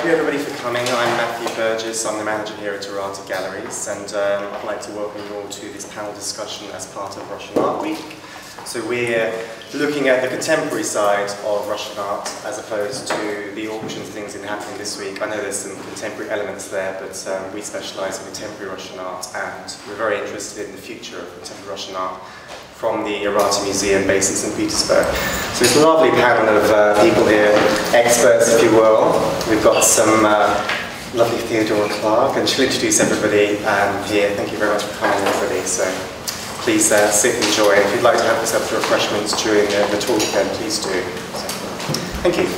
thank you everybody for coming. I'm Matthew Burgess, I'm the manager here at Erarta Galleries and um, I'd like to welcome you all to this panel discussion as part of Russian Art Week. So we're looking at the contemporary side of Russian art as opposed to the auctions things that are happening this week. I know there's some contemporary elements there, but um, we specialise in contemporary Russian art and we're very interested in the future of contemporary Russian art from the Erarta Museum based in St. Petersburg. So it's a lovely panel of uh, people here, experts if you will. We've got some uh, lovely Theodora Clarke and she'll introduce everybody um, here. Thank you very much for coming everybody. So please uh, sit and enjoy. If you'd like to have yourself refreshments during the, the talk then please do. So, thank you.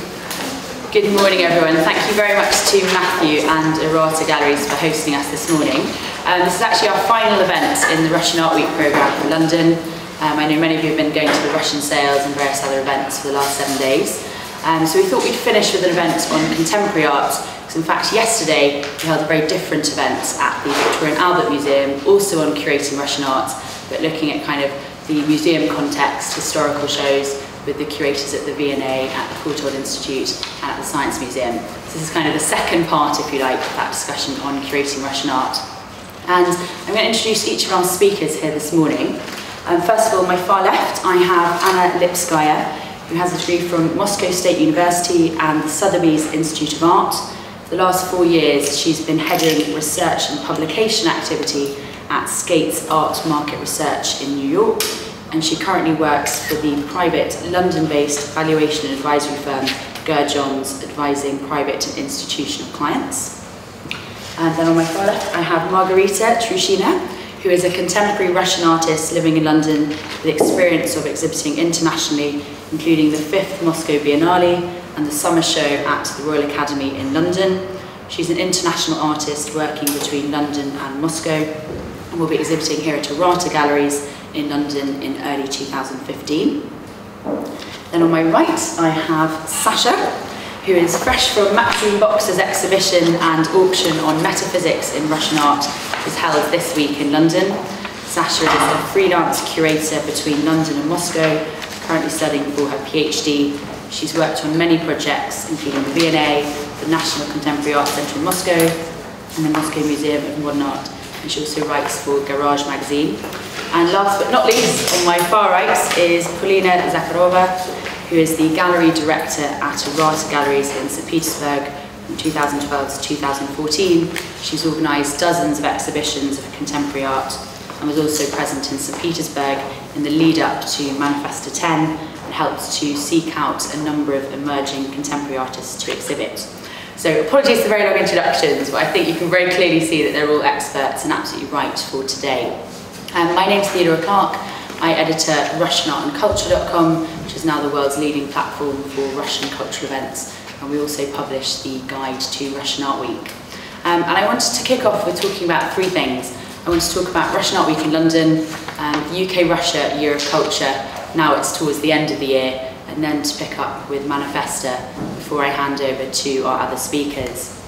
Good morning everyone. Thank you very much to Matthew and Erarta Galleries for hosting us this morning. Um, this is actually our final event in the Russian Art Week programme for London. Um, I know many of you have been going to the Russian sales and various other events for the last seven days. Um, so we thought we'd finish with an event on contemporary art, because in fact yesterday we held a very different event at the Victoria and Albert Museum, also on curating Russian art, but looking at kind of the museum context, historical shows with the curators at the V&A, at the Courtauld Institute and at the Science Museum. So this is kind of the second part, if you like, of that discussion on curating Russian art. And I'm going to introduce each of our speakers here this morning. Um, first of all, my far left, I have Anna Lipskaya, who has a degree from Moscow State University and the Sotheby's Institute of Art. For the last four years, she's been heading research and publication activity at Skates Art Market Research in New York, and she currently works for the private London-based valuation and advisory firm Gurr Johns, advising private and institutional clients. And then on my far left, I have Margarita Trushina, who is a contemporary Russian artist living in London with experience of exhibiting internationally, including the 5th Moscow Biennale and the summer show at the Royal Academy in London. She's an international artist working between London and Moscow and will be exhibiting here at Erarta Galleries in London in early 2015. Then on my right, I have Sasha, who is fresh from Maxim Boxer's exhibition and auction on metaphysics in Russian art is held this week in London. Sasha is a freelance curator between London and Moscow, currently studying for her PhD. She's worked on many projects, including the V&A, the National Contemporary Art Centre in Moscow, and the Moscow Museum of Modern Art. And she also writes for Garage magazine. And last but not least, on my far right is Polina Zakharova, who is the gallery director at Erarta Galleries in St. Petersburg from 2012 to 2014. She's organised dozens of exhibitions of contemporary art and was also present in St. Petersburg in the lead up to Manifesta 10 and helped to seek out a number of emerging contemporary artists to exhibit. So apologies for very long introductions, but I think you can very clearly see that they're all experts and absolutely right for today. Um, my is Theodora Clarke. I edit at RussianArtAndCulture.com, which is now the world's leading platform for Russian cultural events and we also publish the guide to Russian Art Week. Um, and I wanted to kick off with talking about three things. I want to talk about Russian Art Week in London, um, UK-Russia Year of Culture, now it's towards the end of the year, and then to pick up with Manifesta before I hand over to our other speakers.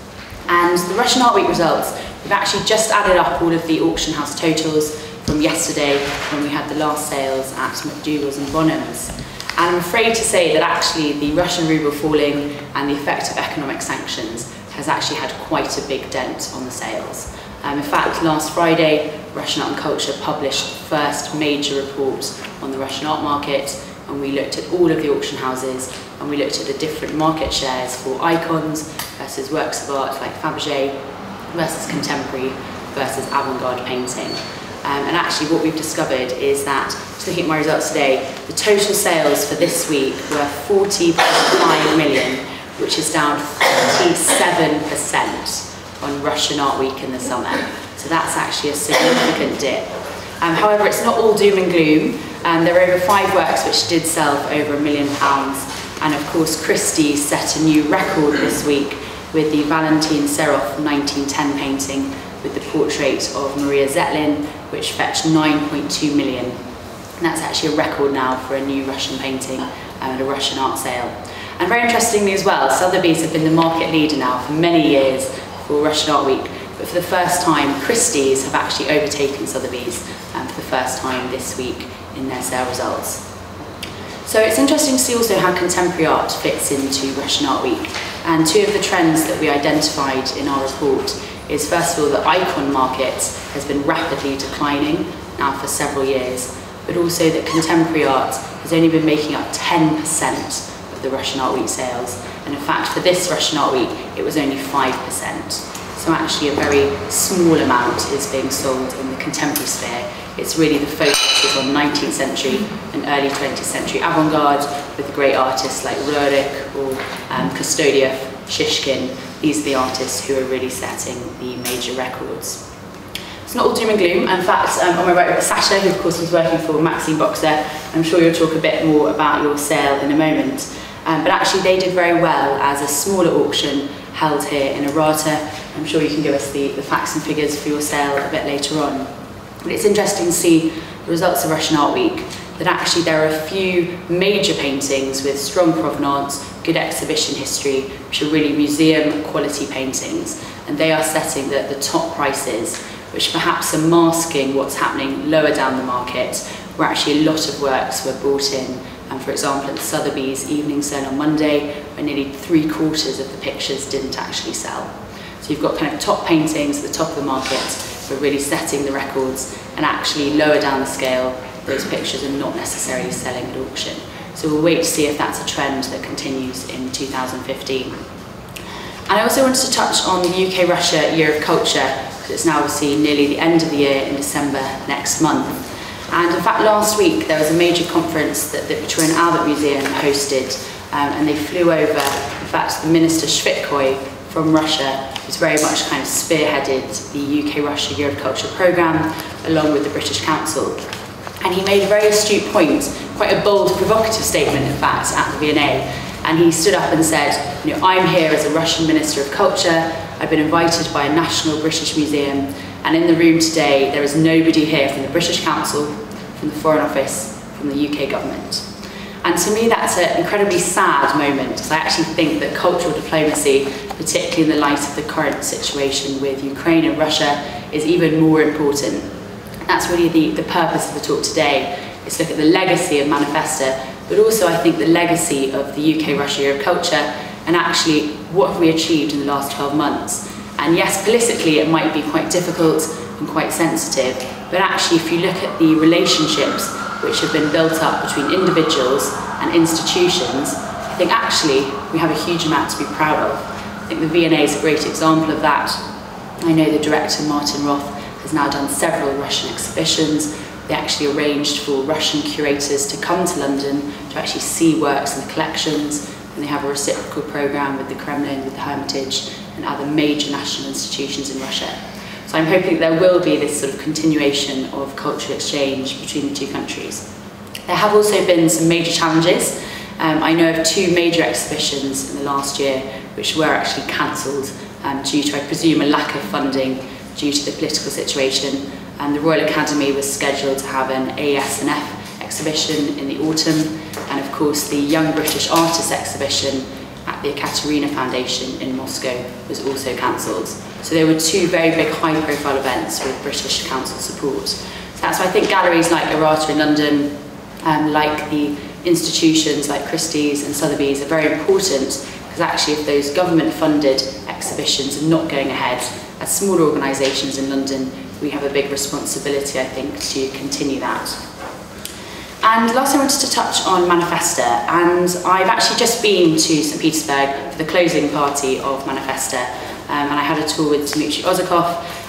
And the Russian Art Week results, we've actually just added up all of the auction house totals from yesterday when we had the last sales at MacDougall's and Bonhams. And I'm afraid to say that actually the Russian ruble falling and the effect of economic sanctions has actually had quite a big dent on the sales. Um, in fact, last Friday, Russian Art and Culture published the first major report on the Russian art market, and we looked at all of the auction houses, and we looked at the different market shares for icons versus works of art like Fabergé versus contemporary versus avant-garde painting. Um, and actually what we've discovered is that, just looking at my results today, the total sales for this week were 40.5 million, which is down 37% on Russian Art Week in the summer. So that's actually a significant dip. Um, however, it's not all doom and gloom. Um, there are over five works which did sell for over a million pounds. And of course, Christie set a new record this week with the Valentin Serov 1910 painting with the portrait of Maria Zetlin, which fetched 9.2 million. And that's actually a record now for a new Russian painting um, at a Russian art sale. And very interestingly as well, Sotheby's have been the market leader now for many years for Russian Art Week, but for the first time, Christie's have actually overtaken Sotheby's um, for the first time this week in their sale results. So it's interesting to see also how contemporary art fits into Russian Art Week. And two of the trends that we identified in our report is first of all the icon market has been rapidly declining now for several years, but also that contemporary art has only been making up 10% of the Russian Art Week sales. And in fact, for this Russian Art Week, it was only 5%. So actually a very small amount is being sold in the contemporary sphere. It's really the focus is on 19th century and early 20th century avant-garde with great artists like Roerich or um, Shishkin. These are the artists who are really setting the major records. It's not all doom and gloom. In fact, um, on my right, Sasha, who of course was working for Maxim Boxer. I'm sure you'll talk a bit more about your sale in a moment. Um, but actually they did very well as a smaller auction held here in Erarta. I'm sure you can give us the, the facts and figures for your sale a bit later on. But it's interesting to see the results of Russian Art Week, that actually there are a few major paintings with strong provenance, good exhibition history, which are really museum quality paintings, and they are setting the, the top prices, which perhaps are masking what's happening lower down the market, where actually a lot of works were brought in and for example, at Sotheby's evening sale on Monday, where nearly three quarters of the pictures didn't actually sell. So you've got kind of top paintings at the top of the market, but really setting the records, and actually lower down the scale, those pictures are not necessarily selling at auction. So we'll wait to see if that's a trend that continues in 2015. And I also wanted to touch on the UK-Russia Year of Culture, because it's now obviously nearly the end of the year in December next month. And in fact, last week there was a major conference that the Victoria and Albert Museum hosted, um, and they flew over, in fact, the Minister Shvydkoy from Russia, who's very much kind of spearheaded the UK-Russia Year of Culture programme, along with the British Council. And he made a very astute point, quite a bold, provocative statement, in fact, at the V&A. And he stood up and said, you know, I'm here as a Russian Minister of Culture, I've been invited by a national British museum, and in the room today, there is nobody here from the British Council, from the Foreign Office, from the UK government. And to me, that's an incredibly sad moment, because I actually think that cultural diplomacy, particularly in the light of the current situation with Ukraine and Russia, is even more important. That's really the, the purpose of the talk today, is to look at the legacy of Manifesta, but also I think the legacy of the UK-Russia Year of Culture, and actually what have we achieved in the last 12 months. And yes, politically it might be quite difficult and quite sensitive, but actually if you look at the relationships which have been built up between individuals and institutions, I think actually we have a huge amount to be proud of. I think the V&A is a great example of that. I know the director Martin Roth has now done several Russian exhibitions. They actually arranged for Russian curators to come to London to actually see works in the collections, and they have a reciprocal programme with the Kremlin, with the Hermitage, and other major national institutions in Russia. So I'm hoping there will be this sort of continuation of cultural exchange between the two countries. There have also been some major challenges. Um, I know of two major exhibitions in the last year which were actually cancelled um, due to, I presume, a lack of funding due to the political situation. And the Royal Academy was scheduled to have an ASNF exhibition in the autumn, and of course the Young British Artists exhibition at the Ekaterina Foundation in Moscow was also cancelled. So there were two very big high profile events with British Council support. So that's why I think galleries like Erarta in London, um, like the institutions like Christie's and Sotheby's are very important because actually if those government funded exhibitions are not going ahead, as smaller organisations in London, we have a big responsibility, I think, to continue that. And last I wanted to touch on Manifesta, and I've actually just been to St Petersburg for the closing party of Manifesta, um, and I had a tour with Dmitry Ozerkov,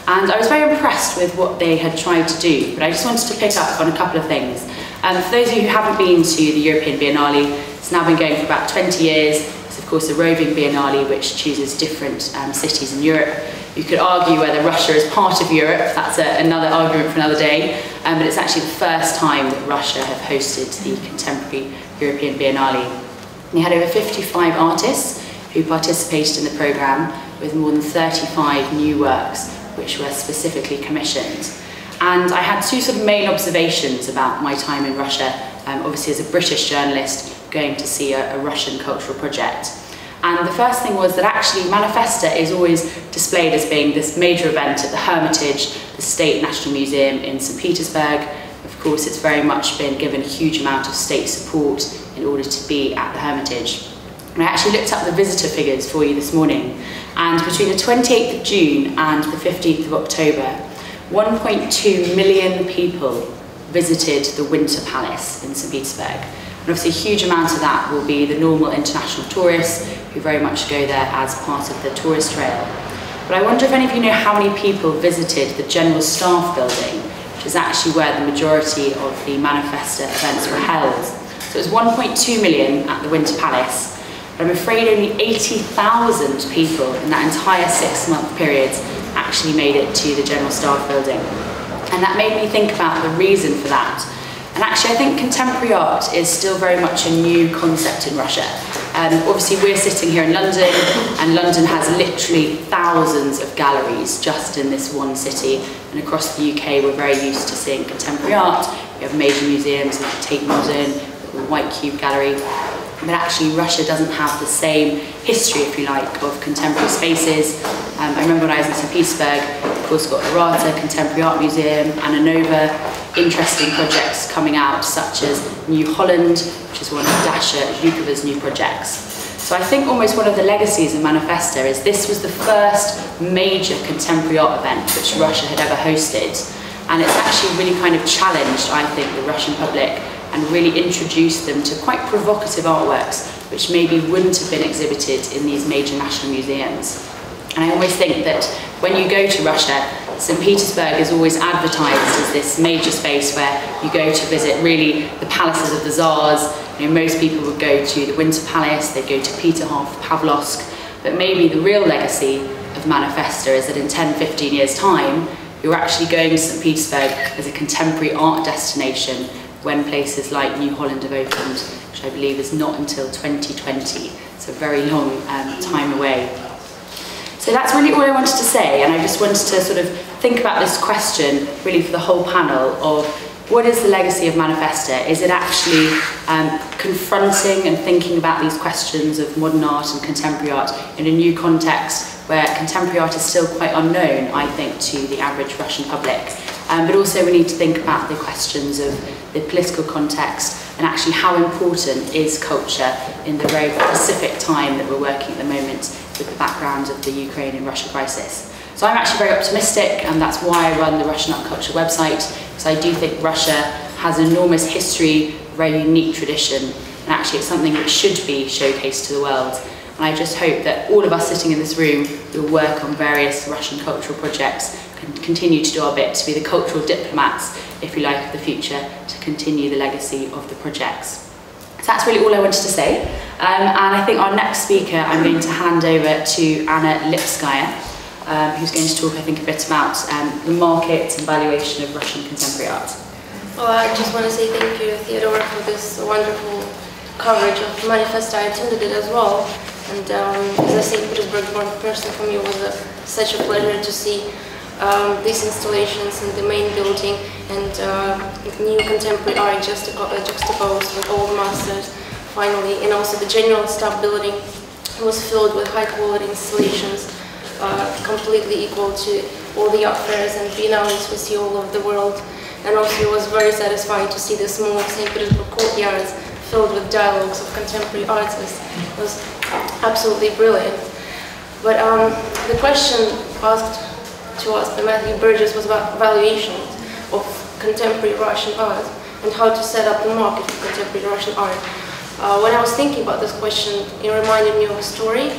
and I was very impressed with what they had tried to do, but I just wanted to pick up on a couple of things. Um, for those of you who haven't been to the European Biennale, it's now been going for about 20 years. It's of course a roving Biennale which chooses different um, cities in Europe. You could argue whether Russia is part of Europe, that's a, another argument for another day, um, but it's actually the first time that Russia have hosted the Contemporary European Biennale. And had over 55 artists who participated in the programme with more than 35 new works which were specifically commissioned. And I had two sort of main observations about my time in Russia, um, obviously as a British journalist going to see a, a Russian cultural project. And the first thing was that actually Manifesta is always displayed as being this major event at the Hermitage, the State National Museum in St. Petersburg. Of course, it's very much been given a huge amount of state support in order to be at the Hermitage. And I actually looked up the visitor figures for you this morning, and between the 28th of June and the 15th of October, 1.2 million people visited the Winter Palace in St Petersburg. And obviously a huge amount of that will be the normal international tourists who very much go there as part of the tourist trail. But I wonder if any of you know how many people visited the general staff building, which is actually where the majority of the Manifesta events were held. So it was 1.2 million at the Winter Palace, but I'm afraid only 80,000 people in that entire six month period actually made it to the General Staff Building. And that made me think about the reason for that. And actually, I think contemporary art is still very much a new concept in Russia. Um, obviously, we're sitting here in London, and London has literally thousands of galleries just in this one city. And across the UK, we're very used to seeing contemporary art. We have major museums like Tate Modern, the White Cube Gallery. But actually, Russia doesn't have the same history, if you like, of contemporary spaces. Um, I remember when I was in St. Petersburg, of course, got the Erarta Contemporary Art Museum, and Anova, interesting projects coming out, such as New Holland, which is one of Dasha Zhukova's new projects. So I think almost one of the legacies of Manifesta is this was the first major contemporary art event which Russia had ever hosted. And it's actually really kind of challenged, I think, the Russian public and really introduced them to quite provocative artworks which maybe wouldn't have been exhibited in these major national museums. And I always think that when you go to Russia, St. Petersburg is always advertised as this major space where you go to visit really the palaces of the Tsars. You know, most people would go to the Winter Palace, they'd go to Peterhof, Pavlovsk, but maybe the real legacy of Manifesta is that in 10, 15 years time, you're actually going to St. Petersburg as a contemporary art destination when places like New Holland have opened, which I believe is not until 2020, It's a very long um, time away. So that's really all I wanted to say, and I just wanted to sort of think about this question, really for the whole panel, of what is the legacy of Manifesta? Is it actually um, confronting and thinking about these questions of modern art and contemporary art in a new context where contemporary art is still quite unknown, I think, to the average Russian public? Um, but also we need to think about the questions of the political context and actually how important is culture in the very specific time that we're working at the moment with the background of the Ukraine and Russia crisis. So I'm actually very optimistic and that's why I run the Russian Art Culture website because I do think Russia has enormous history, very unique tradition and actually it's something that should be showcased to the world. And I just hope that all of us sitting in this room will work on various Russian cultural projects and continue to do our bit to be the cultural diplomats, if you like, of the future to continue the legacy of the projects. So that's really all I wanted to say. Um, and I think our next speaker, I'm going to hand over to Anna Lipskaya, um, who's going to talk, I think, a bit about um, the market and valuation of Russian contemporary art. Well, I just want to say thank you, Theodore, for this wonderful coverage of Manifesta. I attended it as well. And um, as I St. Petersburg born person, for me it was a, such a pleasure to see um, these installations in the main building and uh, new contemporary art uh, juxtaposed with old masters finally. And also the general staff building was filled with high quality installations uh, completely equal to all the art fairs and biennales we see all over the world. And also it was very satisfying to see the small St. Petersburg courtyards filled with dialogues of contemporary artists. It was absolutely brilliant. But um, the question asked to us by Matthew Burgess was about valuations of contemporary Russian art and how to set up the market for contemporary Russian art. Uh, when I was thinking about this question, it reminded me of a story.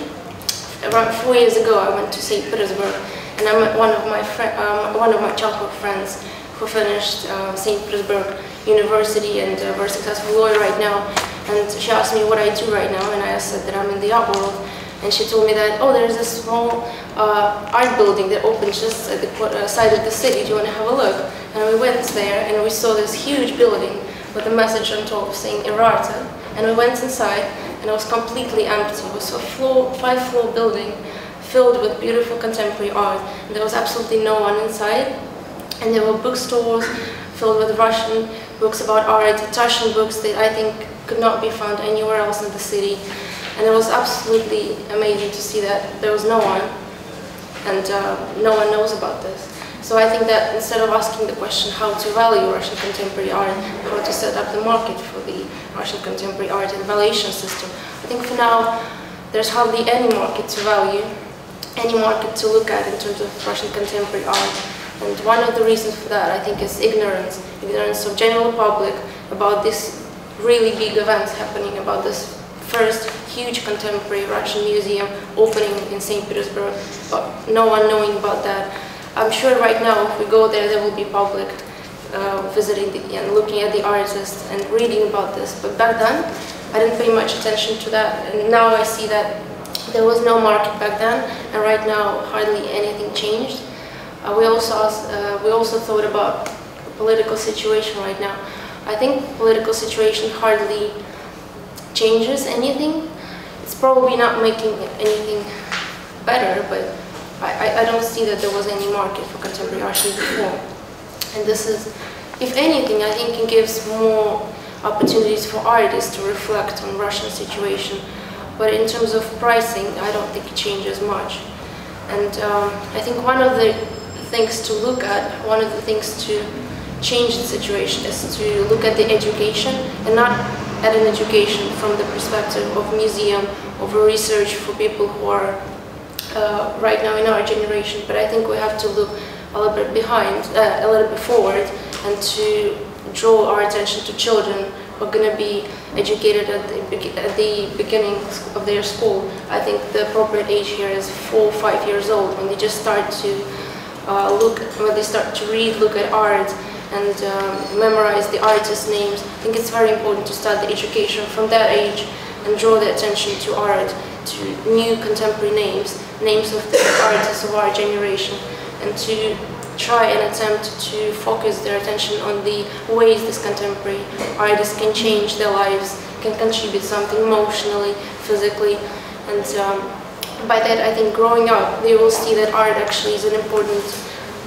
Around four years ago, I went to St. Petersburg and I met one of my um, one of my childhood friends who finished uh, St. Petersburg University and a very successful lawyer right now. And she asked me what I do right now, and I said that I'm in the art world. And she told me that, oh, there's a small uh, art building that opened just at the uh, side of the city. Do you want to have a look? And we went there and we saw this huge building with a message on top saying Erarta. And we went inside and it was completely empty. It was a floor, five floor building filled with beautiful contemporary art. And there was absolutely no one inside. And there were bookstores filled with Russian books about art, Russian books that I think could not be found anywhere else in the city. And it was absolutely amazing to see that there was no one, and uh, no one knows about this. So I think that instead of asking the question how to value Russian contemporary art, how to set up the market for the Russian contemporary art and valuation system, I think for now there's hardly any market to value, any market to look at in terms of Russian contemporary art. And one of the reasons for that, I think, is ignorance, ignorance of general public about this really big events happening, about this first huge contemporary Russian museum opening in St. Petersburg, but no one knowing about that. I'm sure right now if we go there, there will be public uh, visiting the, and looking at the artists and reading about this. But back then, I didn't pay much attention to that. And now I see that there was no market back then, and right now hardly anything changed. Uh, we also uh, we also thought about political situation right now. I think political situation hardly changes anything. It's probably not making anything better, but I, I don't see that there was any market for contemporary art before. And this is, if anything, I think it gives more opportunities for artists to reflect on Russian situation. But in terms of pricing, I don't think it changes much. And um, I think one of the things to look at, one of the things to change the situation is to look at the education and not at an education from the perspective of museum, of research for people who are uh, right now in our generation, but I think we have to look a little bit behind, uh, a little bit forward, and to draw our attention to children who are going to be educated at the, at the beginning of their school. I think the appropriate age here is four, five years old when they just start to uh, look, when they start to read, look at art, and um, memorize the artists' names. I think it's very important to start the education from that age and draw the attention to art, to new contemporary names, names of the artists of our generation, and to try and attempt to focus their attention on the ways this contemporary artists can change their lives, can contribute something emotionally, physically, and um, by that I think growing up they will see that art actually is an important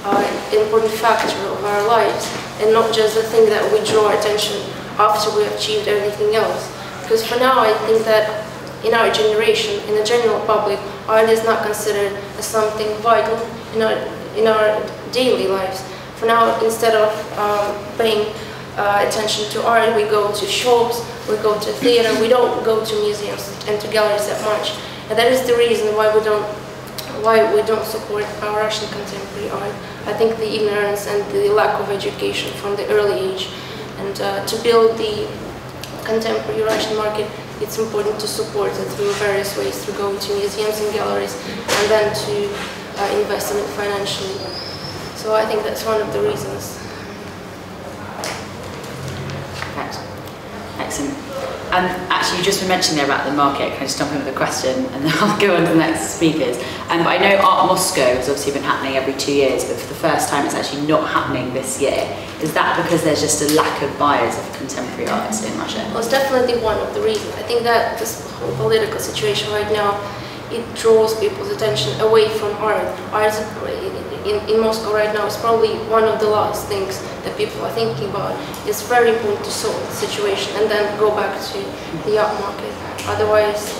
uh, important factor of our lives and not just the thing that we draw attention after we achieved everything else. Because for now I think that in our generation, in the general public, art is not considered as something vital in our, in our daily lives. For now, instead of um, paying uh, attention to art, we go to shops, we go to theater, we don't go to museums and to galleries that much. And that is the reason why we don't why we don't support our Russian contemporary art. I think the ignorance and the lack of education from the early age. And uh, to build the contemporary Russian market, it's important to support it through various ways, through going to museums and galleries, and then to uh, invest in it financially. So I think that's one of the reasons. Excellent. Um, actually, you just been mentioning there about the market. Can I just jump in with a question and then I'll go on to the next speakers? Um, but I know Art Moscow has obviously been happening every two years, but for the first time it's actually not happening this year. Is that because there's just a lack of buyers of contemporary art in Russia? Well, it's definitely one of the reasons. I think that this whole political situation right now, it draws people's attention away from art. Art in, in Moscow right now is probably one of the last things that people are thinking about. It's very important to solve the situation and then go back to the art market. Otherwise,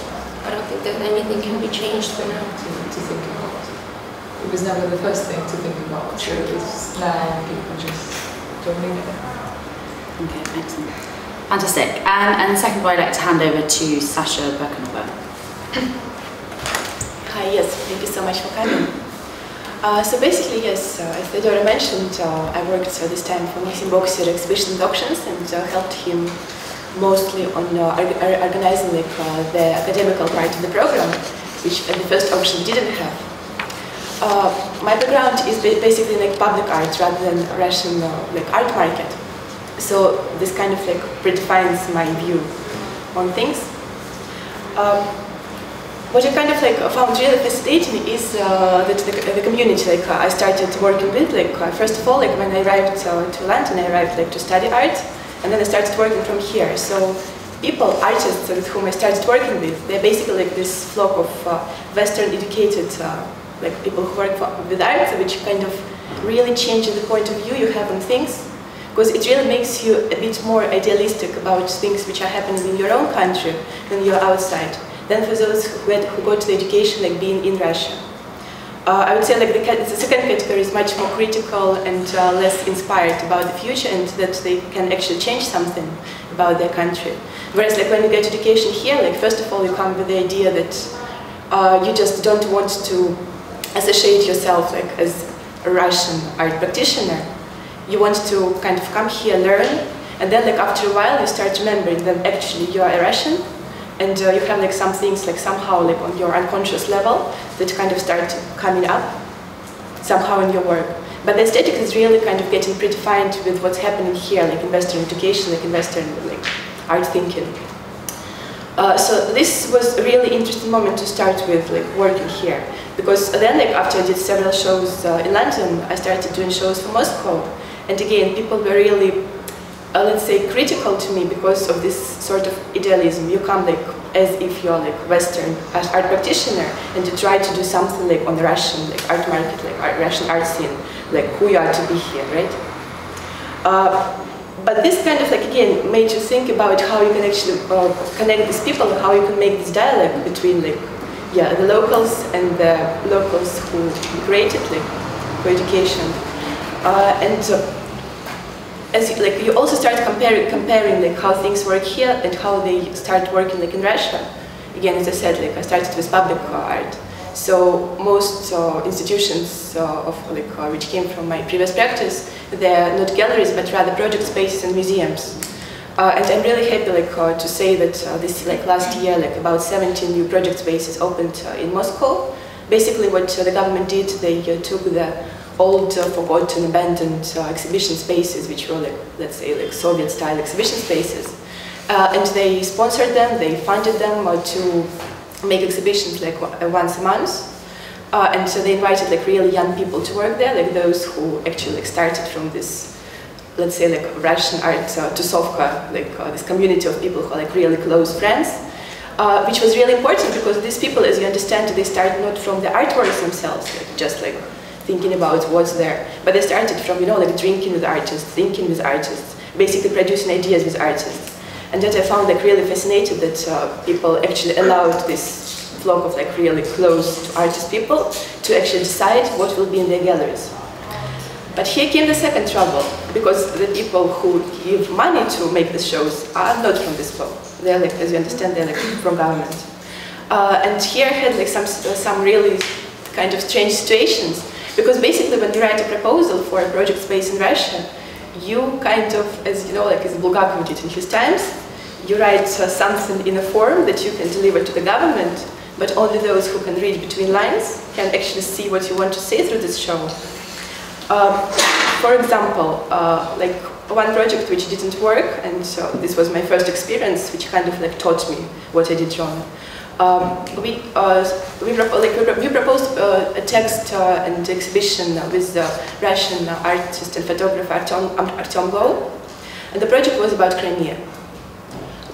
I don't think that anything can be changed for now. To, to think about. It was never the first thing to think about. Sure. It was now people just joining it. Okay, excellent. Fantastic. And, and second, I'd like to hand over to Sasha Burkhanova. Hi, yes, thank you so much for coming. Uh, so basically, yes, uh, as Theodora mentioned, uh, I worked uh, this time for Maxim Boxer exhibition and auctions and uh, helped him mostly on uh, organizing like, the academical part of the program, which at the first auction didn't have. my background is basically like public art rather than Russian like art market. So this kind of like predefines my view on things. Um, what I kind of like found really fascinating is uh, that the, the, community. Like uh, I started working with like uh, first of all like when I arrived uh, to London I arrived like to study art and then I started working from here. So people artists with whom I started working with they're basically like this flock of uh, Western educated uh, like people who work for, with art which kind of really changes the point of view you have on things because it really makes you a bit more idealistic about things which are happening in your own country than you're outside than for those who, had, who got the education like being in Russia. Uh, I would say like the, the, second category is much more critical and uh, less inspired about the future and that they can actually change something about their country. Whereas like when you get education here, like first of all you come with the idea that uh, you just don't want to associate yourself like as a Russian art practitioner. You want to kind of come here, learn, and then like after a while you start remembering that actually you are a Russian and uh, you have like some things like somehow like on your unconscious level that kind of start coming up somehow in your work. But the aesthetic is really kind of getting predefined with what's happening here, like in Western education, like in Western like art thinking. Uh, so this was a really interesting moment to start with, like working here, because then, like after I did several shows uh, in London, I started doing shows for Moscow, and again, people were really uh, let's say, critical to me because of this sort of idealism. You come like as if you're like Western art practitioner and you try to do something like on the Russian like art market, like art, Russian art scene, like who you are to be here, right? Uh, but this kind of like again made you think about how you can actually uh, connect these people, how you can make this dialogue between like yeah the locals and the locals who created like for education, uh, and as you, like you also start comparing comparing like how things work here and how they start working like in Russia. Again, as I said, like I started with public art, so most uh, institutions uh, of like uh, which came from my previous practice, they're not galleries but rather project spaces and museums. Uh, and I'm really happy like uh, to say that uh, this like last year like about 17 new project spaces opened in Moscow. Basically, what the government did, they took the old, uh, forgotten, abandoned uh, exhibition spaces, which were like, let's say, like Soviet-style exhibition spaces. Uh, and they sponsored them, they funded them uh, to make exhibitions like uh, once a month. Uh, and so they invited like really young people to work there, like those who actually like, started from this, let's say, like Russian art tusovka, like this community of people who are like really close friends. which was really important because these people, as you understand, they start not from the artworks themselves, like just like thinking about what's there. But they started from, you know, like drinking with artists, thinking with artists, basically producing ideas with artists. And that I found like really fascinated that uh, people actually allowed this flock of like really close to artist people to actually decide what will be in their galleries. But here came the second trouble, because the people who give money to make the shows are not from this flock. They're like, as you understand, they're like from government. Uh, and here I had like some, some really kind of strange situations because basically when you write a proposal for a project space in Russia, you kind of, as you know, like as Bulgakov did in his times, you write uh, something in a form that you can deliver to the government, but only those who can read between lines can actually see what you want to say through this show. Um, for example, uh, like one project which didn't work, and so this was my first experience, which kind of like taught me what I did wrong. Um, we, uh, we, like, we, proposed uh, a text uh, and exhibition with the Russian artist and photographer Artyom, Artyom and the project was about Crimea.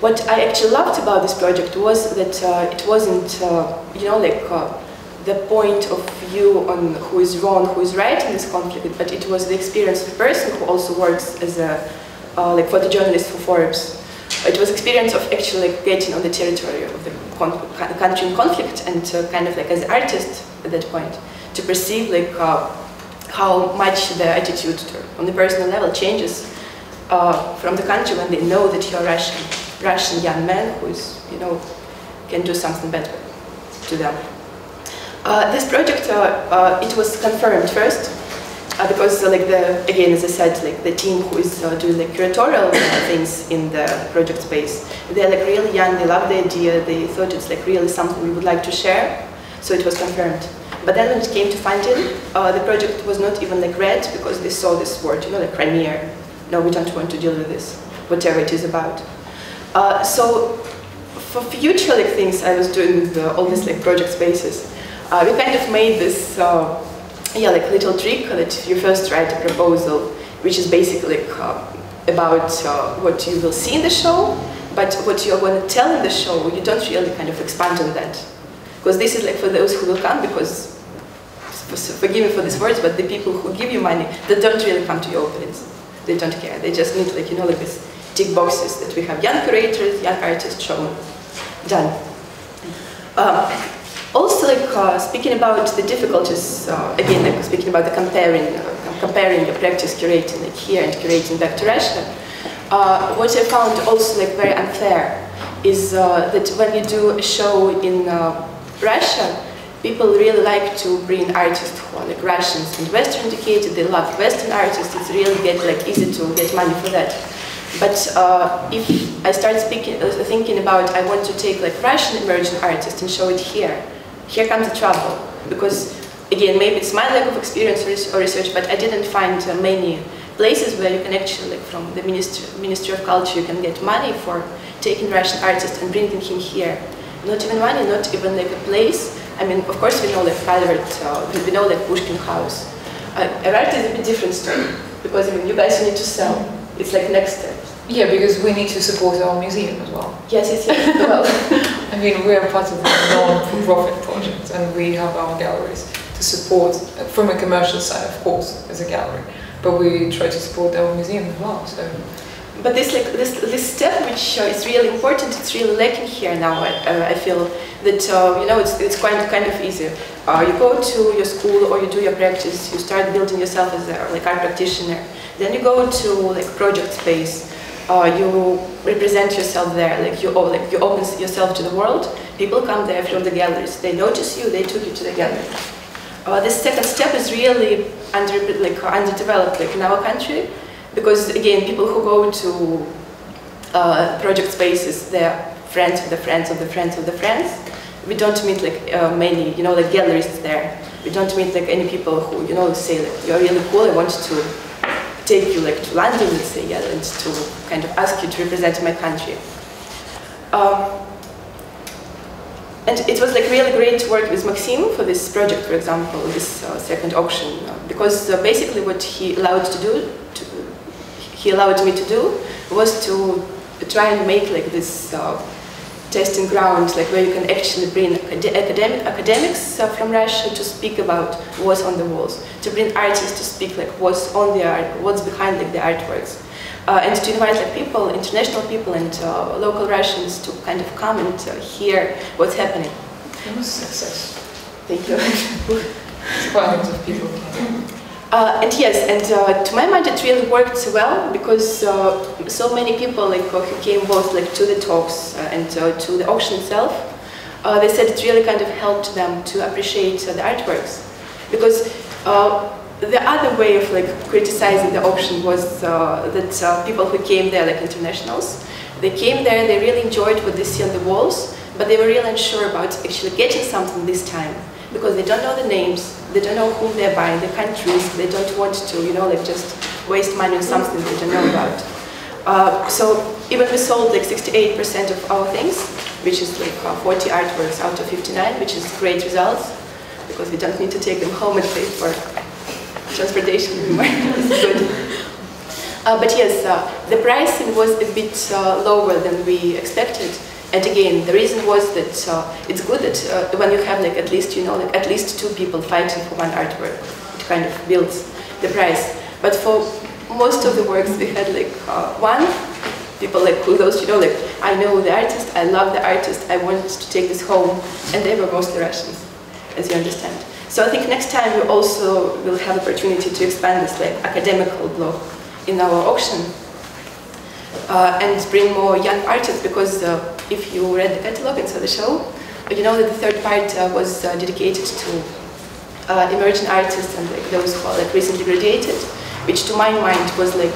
What I actually loved about this project was that uh, it wasn't, uh, you know, like uh, the point of view on who is wrong, who is right in this conflict, but it was the experience of a person who also works as a like photojournalist for Forbes. It was experience of actually getting on the territory of the country in conflict and kind of like as artist at that point to perceive like uh, how much the attitude on the personal level changes uh, from the country when they know that you're Russian, Russian young man who is, you know, can do something better to them. Uh, this project, uh, uh, it was confirmed first uh, because uh, like the again as I said like the team who is uh, doing like curatorial uh, things in the project space they're like really young they love the idea they thought it's like really something we would like to share so it was confirmed. But then when it came to funding uh, the project was not even like read because they saw this word you know like Crimea no we don't want to deal with this whatever it is about. Uh, so for future like things I was doing with all these like project spaces we kind of made this yeah, like little trick that you first write a proposal, which is basically uh, about uh, what you will see in the show, but what you're going to tell in the show, you don't really kind of expand on that. Because this is like for those who will come, because, forgive me for these words, but the people who give you money, they don't really come to your openings. They don't care. They just need like, you know, like this tick boxes that we have young curators, young artists shown. Done. Um, Also, like uh, speaking about the difficulties, uh, again, like speaking about the comparing, uh, comparing your practice curating like here and curating back to Russia. What I found also like very unfair is uh, that when you do a show in uh, Russia, people really like to bring artists who are like Russians and Western educated. They love Western artists. It's really get like easy to get money for that. But uh, if I start speaking, uh, thinking about I want to take like Russian emerging artists and show it here, here comes the trouble because again maybe it's my lack of experience or research, but I didn't find uh, many places where you can actually from the Ministry, Ministry of Culture you can get money for taking Russian artist and bringing him here. Not even money, not even like a place. I mean, of course we know like Calvert, uh, we know like Pushkin House. Uh, art is a bit different story because I mean you guys need to sell. It's like next step. Yeah, because we need to support our museum as well. Yes, yes, yes. well, I mean, we are part of a non-profit project and we have our galleries to support, from a commercial side, of course, as a gallery, but we try to support our museum as well. So but this like this this step which uh, is really important it's really lacking here now uh, I feel that uh, you know it's, it's quite kind of easy uh, you go to your school or you do your practice you start building yourself as a like art practitioner then you go to like project space uh, you represent yourself there like you oh, like you open yourself to the world people come there from the galleries they notice you they took you to the gallery uh, this second step is really under like underdeveloped like in our country because again, people who go to uh, project spaces, they're friends of the friends of the friends of the friends. We don't meet like uh, many, you know, like galleries there. We don't meet like any people who, you know, say like, you're really cool, I want to take you like to London, let's say, yeah, and to kind of ask you to represent my country. Um, and it was like really great to work with Maxim for this project, for example, this uh, second auction, uh, because uh, basically what he allowed to do, to, he allowed me to do was to try and make like this uh, testing ground, like where you can actually bring academic, academics uh, from Russia to speak about what's on the walls, to bring artists to speak like what's on the art, what's behind like the artworks, uh, and to invite like people, international people and uh, local Russians to kind of come and uh, hear what's happening. it was a success. Thank you. Quite a lot of people came. Uh, and yes, and uh, to my mind it really worked well because uh, so many people like who came both like to the talks uh, and uh, to the auction itself, uh, they said it really kind of helped them to appreciate the artworks. Because the other way of like criticizing the auction was that people who came there like internationals, they came there, and they really enjoyed what they see on the walls, but they were really unsure about actually getting something this time because they don't know the names, they don't know whom they're buying, the countries, they don't want to, you know, like just waste money on something they don't know about. Uh, so even we sold like 68% of our things, which is like uh, 40 artworks out of 59, which is great results, because we don't need to take them home and pay for transportation anymore. Uh, but yes, uh, the pricing was a bit uh, lower than we expected. And again, the reason was that uh, it's good that uh, when you have like at least, you know, like at least two people fighting for one artwork, it kind of builds the price. But for most of the works, we had like uh, one, people like who those, you know, like I know the artist, I love the artist, I want to take this home, and they were mostly Russians, as you understand. So I think next time we also will have opportunity to expand this like academical block in our auction uh, and bring more young artists because uh, if you read the catalog and saw the show, you know that the third part uh, was uh, dedicated to uh, emerging artists and like, those who are like recently graduated, which to my mind was like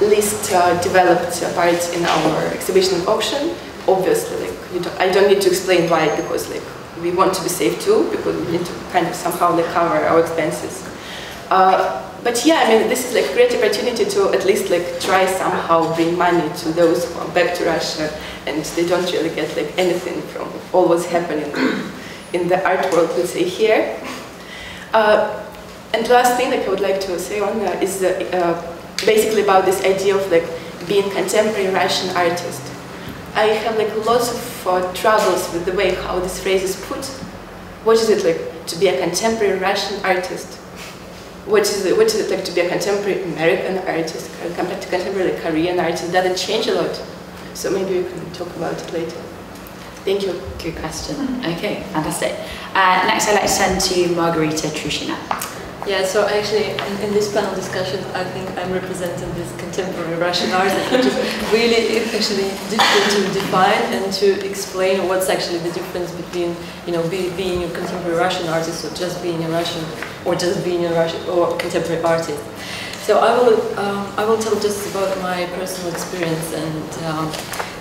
least uh, developed part in our exhibition and auction. Obviously, like don't, I don't need to explain why because like we want to be safe too because we need to kind of somehow like cover our expenses. Uh, but yeah, I mean, this is like a great opportunity to at least like try somehow bring money to those who are back to Russia and they don't really get like anything from all what's happening in the art world, let's say here. Uh, and last thing like I would like to say on that is uh, basically about this idea of like being contemporary Russian artist. I have like lots of uh, troubles with the way how this phrase is put. What is it like to be a contemporary Russian artist? What is it, what is it like to be a contemporary American artist compared to contemporary Korean artist? Doesn't change a lot. So maybe we can talk about it later. Thank you. Good question. Okay, fantastic. Uh, next, I'd like to turn to Margarita Trushina. Yeah, so actually in, in, this panel discussion, I think I'm representing this contemporary Russian art, which is really actually difficult to define and to explain what's actually the difference between, you know, be, being a contemporary Russian artist or just being a Russian, or just being a Russian or contemporary artist. So I will, um, I will tell just about my personal experience and um,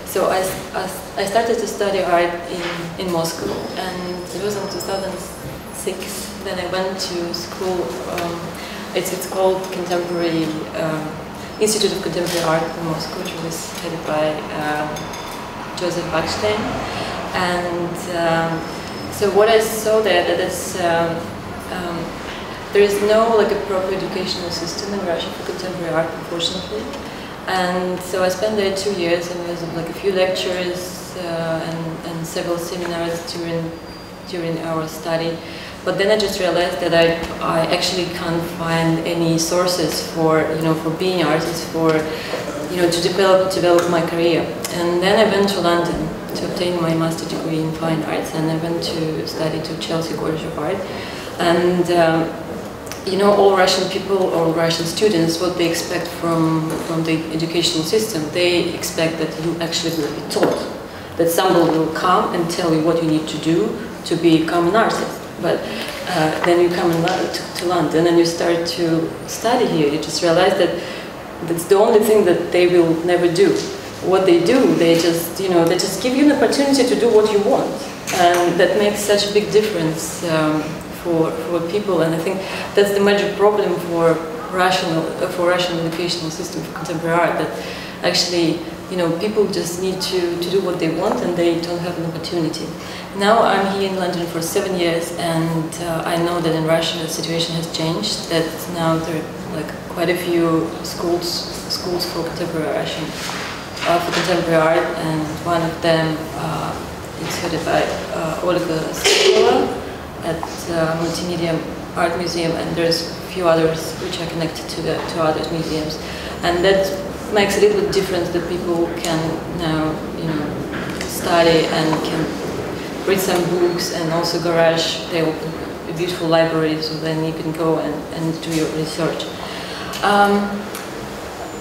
so I, I, I, started to study art in, in Moscow and it was in 2006 then I went to school. Um, it's, it's called Contemporary um, Institute of Contemporary Art in Moscow, which was headed by um, Joseph Backstein. And um, so what I saw there that is um, um, there is no like a proper educational system in Russia for contemporary art, unfortunately. And so I spent there two years, and there was like a few lectures uh, and, and several seminars during during our study. But then I just realized that I, I actually can't find any sources for, you know, for being artist, for, you know, to develop, develop my career. And then I went to London to obtain my master degree in fine arts and I went to study to Chelsea College of Art. And, um, you know, all Russian people or Russian students, what they expect from, from the educational system, they expect that you actually will be taught, that somebody will come and tell you what you need to do to become an artist. But uh, then you come to, to, London and you start to study here. You just realize that that's the only thing that they will never do. What they do, they just, you know, they just give you an opportunity to do what you want. And that makes such a big difference um, for, for people. And I think that's the major problem for Russian, uh, for Russian educational system for contemporary art, that actually, you know, people just need to, to do what they want and they don't have an opportunity. Now I'm here in London for seven years, and uh, I know that in Russia the situation has changed. That now there are like quite a few schools schools for contemporary Russian, uh, for contemporary art, and one of them uh, is headed by uh, Olga Sokolova at uh, Multimedia Art Museum, and there's a few others which are connected to the to other museums, and that makes a little difference that people can now you know study and can read some books and also Garage, they open a beautiful library so then you can go and, and do your research. Um,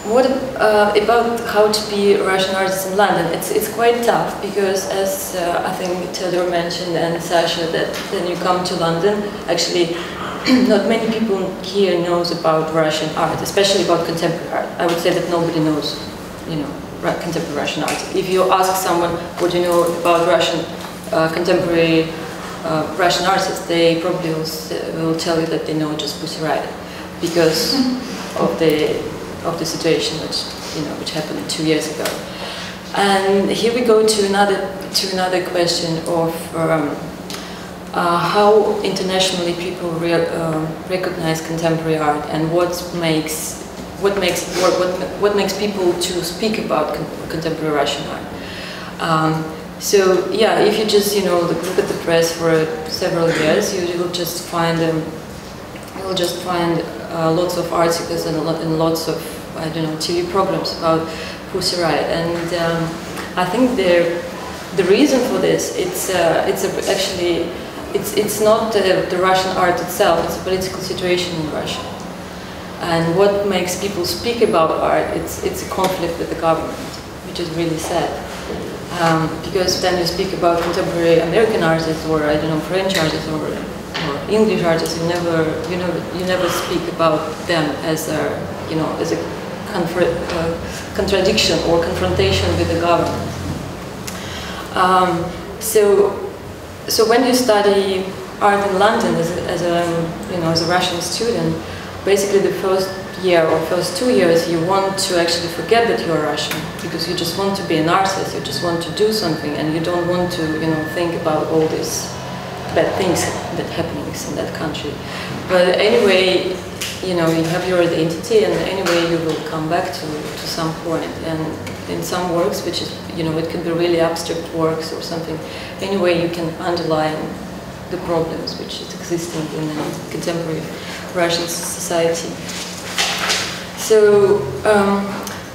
what uh, about how to be a Russian artist in London? It's, it's quite tough because as uh, I think Theodore mentioned and Sasha that then you come to London, actually not many people here knows about Russian art, especially about contemporary art. I would say that nobody knows, you know, contemporary Russian art. If you ask someone, what do you know about Russian uh, contemporary uh, Russian artists, they probably will, will, tell you that they know just Pussy Riot because of the of the situation which you know which happened two years ago. And here we go to another to another question of um, uh, how internationally people re uh, recognize contemporary art and what makes what makes what, what, what makes people to speak about con contemporary Russian art. Um, so yeah, if you just you know look, at the press for several years, you will just find um, you will just find uh, lots of articles and, and, lots of I don't know TV programs about Pussy Riot, and um, I think the the reason for this it's uh, it's a, actually it's it's not the, the Russian art itself; it's a political situation in Russia. And what makes people speak about art? It's it's a conflict with the government, which is really sad. Um, because then you speak about contemporary American artists or I don't know French artists or, or English artists, you never you know you never speak about them as a you know as a uh, contradiction or confrontation with the government. Um, so so when you study art in London as a, as a you know as a Russian student, basically the first year or first two years you want to actually forget that you're Russian because you just want to be an artist, you just want to do something and you don't want to, you know, think about all these bad things that happenings in that country. But anyway, you know, you have your identity and anyway you will come back to, to some point. and in some works, which is, you know, it can be really abstract works or something, anyway you can underline the problems which is existing in contemporary Russian society. So um,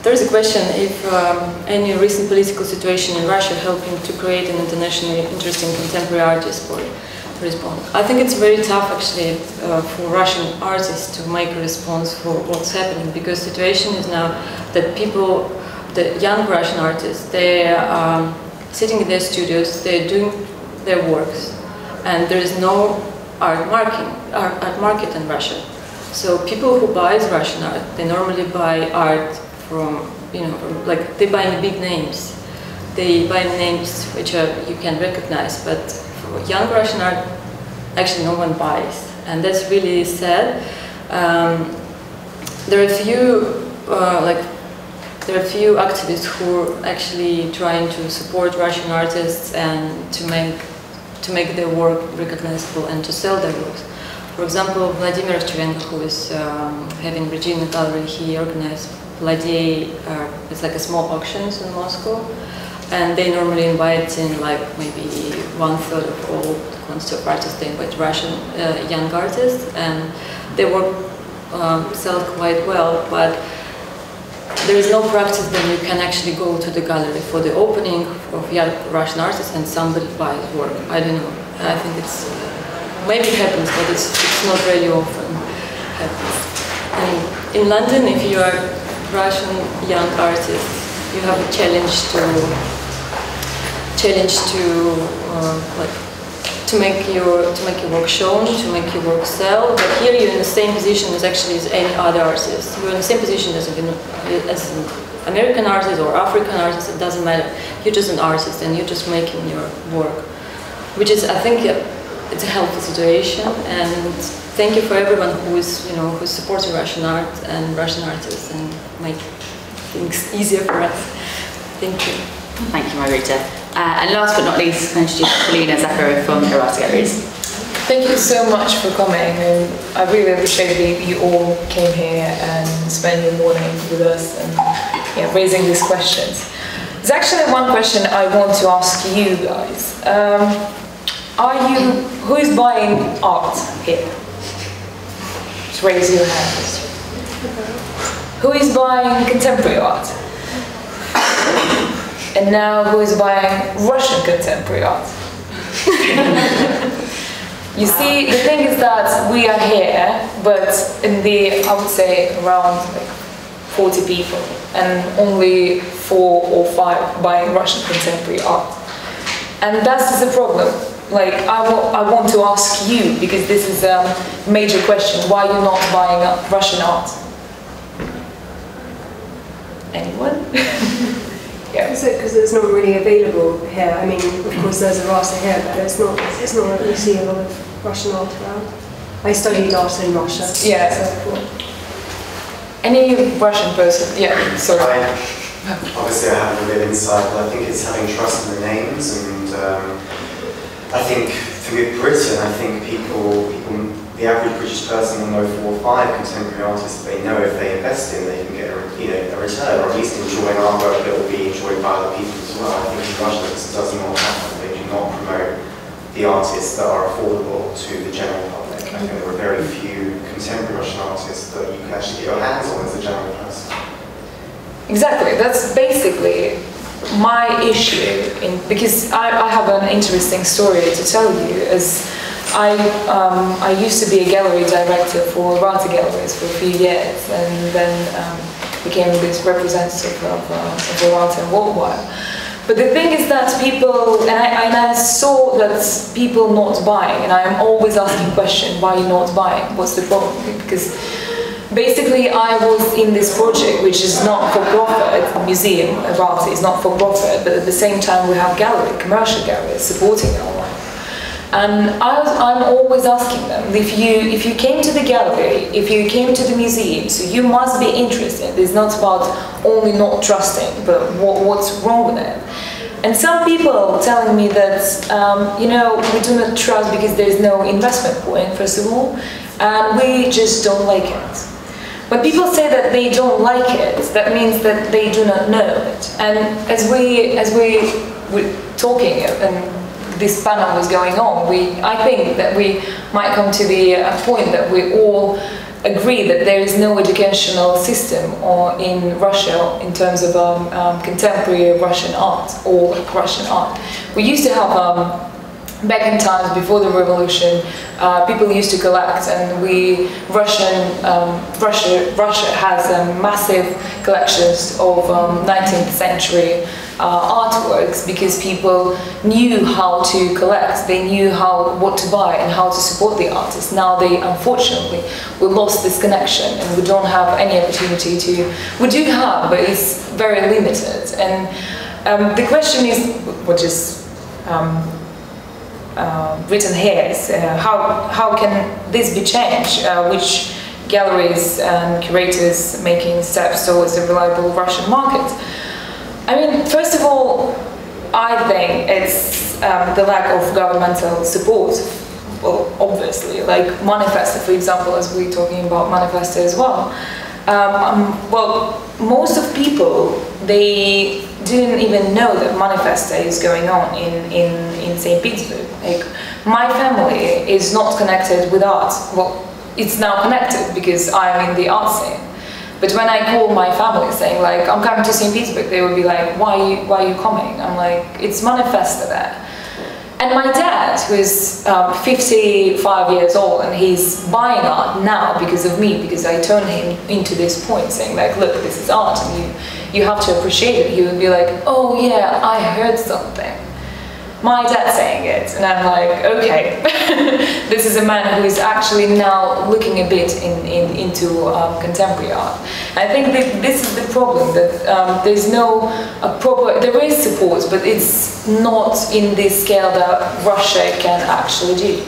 there is a question if um, any recent political situation in Russia helping to create an internationally interesting contemporary artist for to respond. I think it's very tough actually uh, for Russian artists to make a response for what's happening because situation is now that people, the young Russian artists, they're um, sitting in their studios, they're doing their works, and there is no art market, art, art market in Russia. So people who buy Russian art, they normally buy art from, you know, from, like they buy big names. They buy names which are, you can recognize, but for young Russian art, actually no one buys. And that's really sad. Um, there are a few, uh, like, there are a few activists who are actually trying to support Russian artists and to make to make their work recognizable and to sell their works. For example, Vladimir Ovcharenko, who is um, having Regina Gallery, he organized Vladey, uh, it's like a small auctions in Moscow, and they normally invite in like maybe one third of all of artists, they invite Russian uh, young artists, and they work um, sells quite well, but there is no practice that you can actually go to the gallery for the opening of young Russian artists and somebody buys work. I don't know. I think it's maybe happens, but it's, it's not really often happens. And in London, if you are Russian young artists, you have a challenge to challenge to uh, like to make your to make your work shown, to make your work sell. But here you're in the same position as actually as any other artist. You're in the same position as, as an American artist or African artist. It doesn't matter. You're just an artist and you're just making your work, which is I think it's a healthy situation. And thank you for everyone who is you know who's supporting Russian art and Russian artists and make things easier for us. Thank you. Thank you, Margarita. Uh, and last but not least, I introduce Polina Zakharova from Erarta Galleries. Thank you so much for coming, and I really appreciate that you all came here and spent your morning with us and yeah, raising these questions. There's actually one question I want to ask you guys. Um, are you, who is buying art here? Raise your hands. Who is buying contemporary art? And now who is buying Russian contemporary art? you see, the thing is that we are here, but in the, I would say, around like 40 people, and only four or five buying Russian contemporary art. And that's the problem. Like, I, I want to ask you, because this is a major question, why you're not buying Russian art? Anyone? Yeah. Because it's not really available here. I mean, of course, there's Erarta here, but it's not. It's not that you see a lot of Russian art around. I studied art in Russia. Yeah. So Any Russian person? Yeah. Sorry. I, obviously, I haven't a real insight, but I think it's having trust in the names, and um, I think through Britain, I think people, people, the average British person will know four or five contemporary artists they know if they invest in, they can get a, you know, a return, or at least enjoy an artwork that will be enjoyed by other people as well. I think in Russia this does not happen. They do not promote the artists that are affordable to the general public. I think there are very few contemporary Russian artists that you can actually get your hands on as a general person. Exactly. That's basically my issue in, because I, I, have an interesting story to tell you as I, um, I used to be a gallery director for Erarta Galleries for a few years and then um, became this representative of, uh, of Erarta worldwide. But the thing is that people, and I, and I saw that people not buying, and I'm always asking question, why you not buying? What's the problem? Because basically I was in this project which is not for profit, museum about is not for profit, but at the same time we have gallery, commercial galleries supporting our life. And I am always asking them, if you, if you came to the gallery, if you came to the museum, so you must be interested. It's not about only not trusting, but what, what's wrong with it. And some people telling me that, um, you know, we do not trust because there is no investment point, first of all, and we just don't like it. When people say that they don't like it, that means that they do not know it. And as we as we were talking and this panel was going on, we I think that we might come to the uh, point that we all agree that there is no educational system or in Russia in terms of um, um, contemporary Russian art or Russian art. We used to have um, back in times before the revolution, uh, people used to collect, and we Russian um, Russia Russia has um, massive collections of 19th um, century uh, artworks because people knew how to collect, they knew how what to buy and how to support the artists. Now they unfortunately we lost this connection and we don't have any opportunity to. We do have, but it's very limited. And um, the question is, which is um, uh, written here, is uh, how how can this be changed? Uh, which galleries and curators making steps towards a reliable Russian market? I mean, first of all, I think it's um, the lack of governmental support. Well, obviously, like Manifesta, for example, as we're talking about Manifesta as well. Um, um, well, most of people, they didn't even know that Manifesta is going on in, in, in St. Petersburg. Like, my family is not connected with art. Well, it's now connected because I'm in the art scene. But when I call my family saying like, I'm coming to St. Petersburg, they would be like, why are you, why are you coming? I'm like, it's manifesta there. And my dad, who's um, 55 years old, and he's buying art now because of me, because I turned him into this point, saying like, look, this is art, and you, you have to appreciate it. He would be like, oh yeah, I heard something my dad saying it, and I'm like, okay, this is a man who is actually now looking a bit in, in into um, contemporary art. I think that this is the problem that um, there's no proper, there is support, but it's not in the scale that Russia can actually do.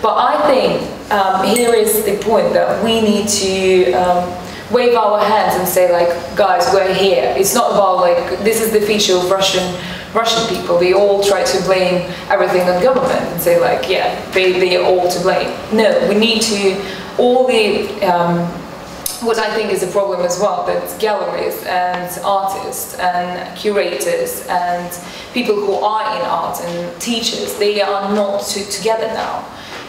But I think um, here is the point that we need to um, wave our hands and say like, guys, we're here. It's not about like, this is the feature of Russian Russian people, they all try to blame everything on government and say like, yeah, they, they are all to blame. No, we need to, all the, um, what I think is a problem as well, that galleries and artists and curators and people who are in art and teachers, they are not together now.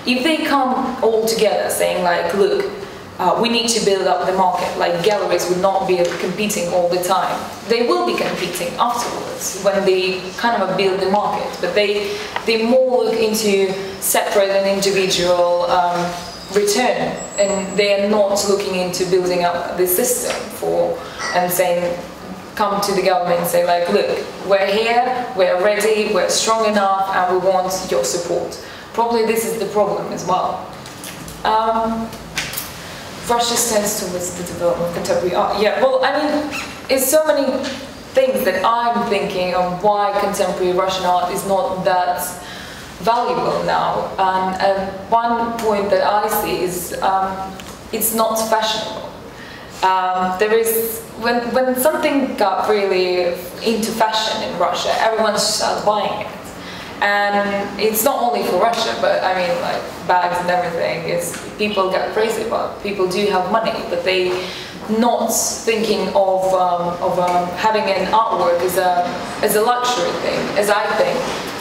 If they come all together saying like, look, uh, we need to build up the market. Like galleries would not be competing all the time. They will be competing afterwards when they kind of build the market, but they they more look into separate and individual um, return, and they are not looking into building up the system for and saying come to the government and say like, look, we're here, we're ready, we're strong enough, and we want your support. Probably this is the problem as well. Um, Russia stands towards the development of contemporary art. Yeah, well, I mean, it's so many things that I'm thinking of why contemporary Russian art is not that valuable now. Um, and one point that I see is um, it's not fashionable. Um, there is when when something got really into fashion in Russia, everyone started buying it. And it's not only for Russia, but I mean, like bags and everything. It's people get crazy about. People do have money, but they not thinking of um, of um, having an artwork as a as a luxury thing. As I think,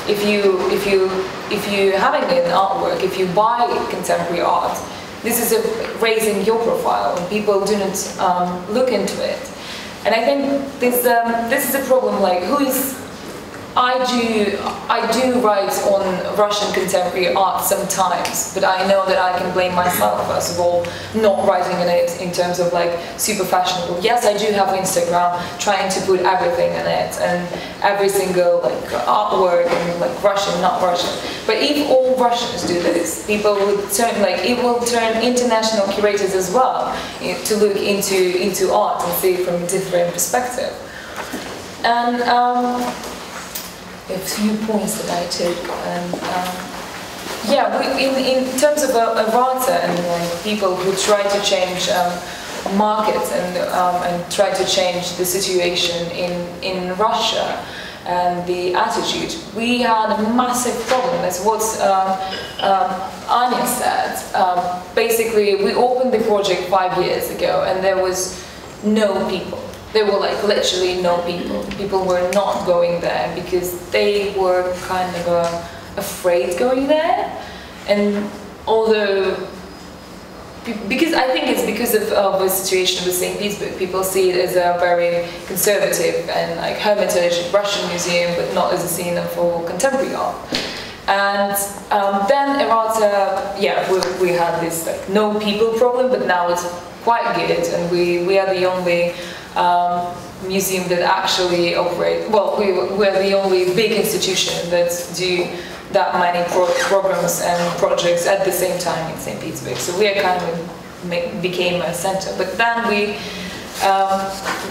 if you if you if you having an artwork, if you buy contemporary art, this is a, raising your profile, and people do not um, look into it. And I think this um, this is a problem. Like, who is I do, I do write on Russian contemporary art sometimes, but I know that I can blame myself, first of all, not writing in it in terms of like super fashionable. Yes, I do have Instagram, trying to put everything in it, and every single like artwork and like Russian, not Russian. But if all Russians do this, people would turn, like, it will turn international curators as well to look into, into art and see it from a different perspective. And, um, a few points that I took. And, um, yeah, we, in, in terms of a, a writer and like, people who try to change um, markets and, um, and try to change the situation in, in Russia and the attitude, we had a massive problem. That's what um, um, Anya said. Um, basically, we opened the project five years ago and there was no people there were like literally no people. People were not going there because they were kind of uh, afraid going there. And although because I think it's because of, of the situation with St. Petersburg. People see it as a very conservative and like hermitage Russian museum, but not as a scene for contemporary art. And um, then Erarta, yeah, we, we had this like no people problem, but now it's quite good, and we, we are the only um, museum that actually operate. Well, we we're the only big institution that do that many pro programs and projects at the same time in St. Petersburg. So we kind of make, became a center. But then we um,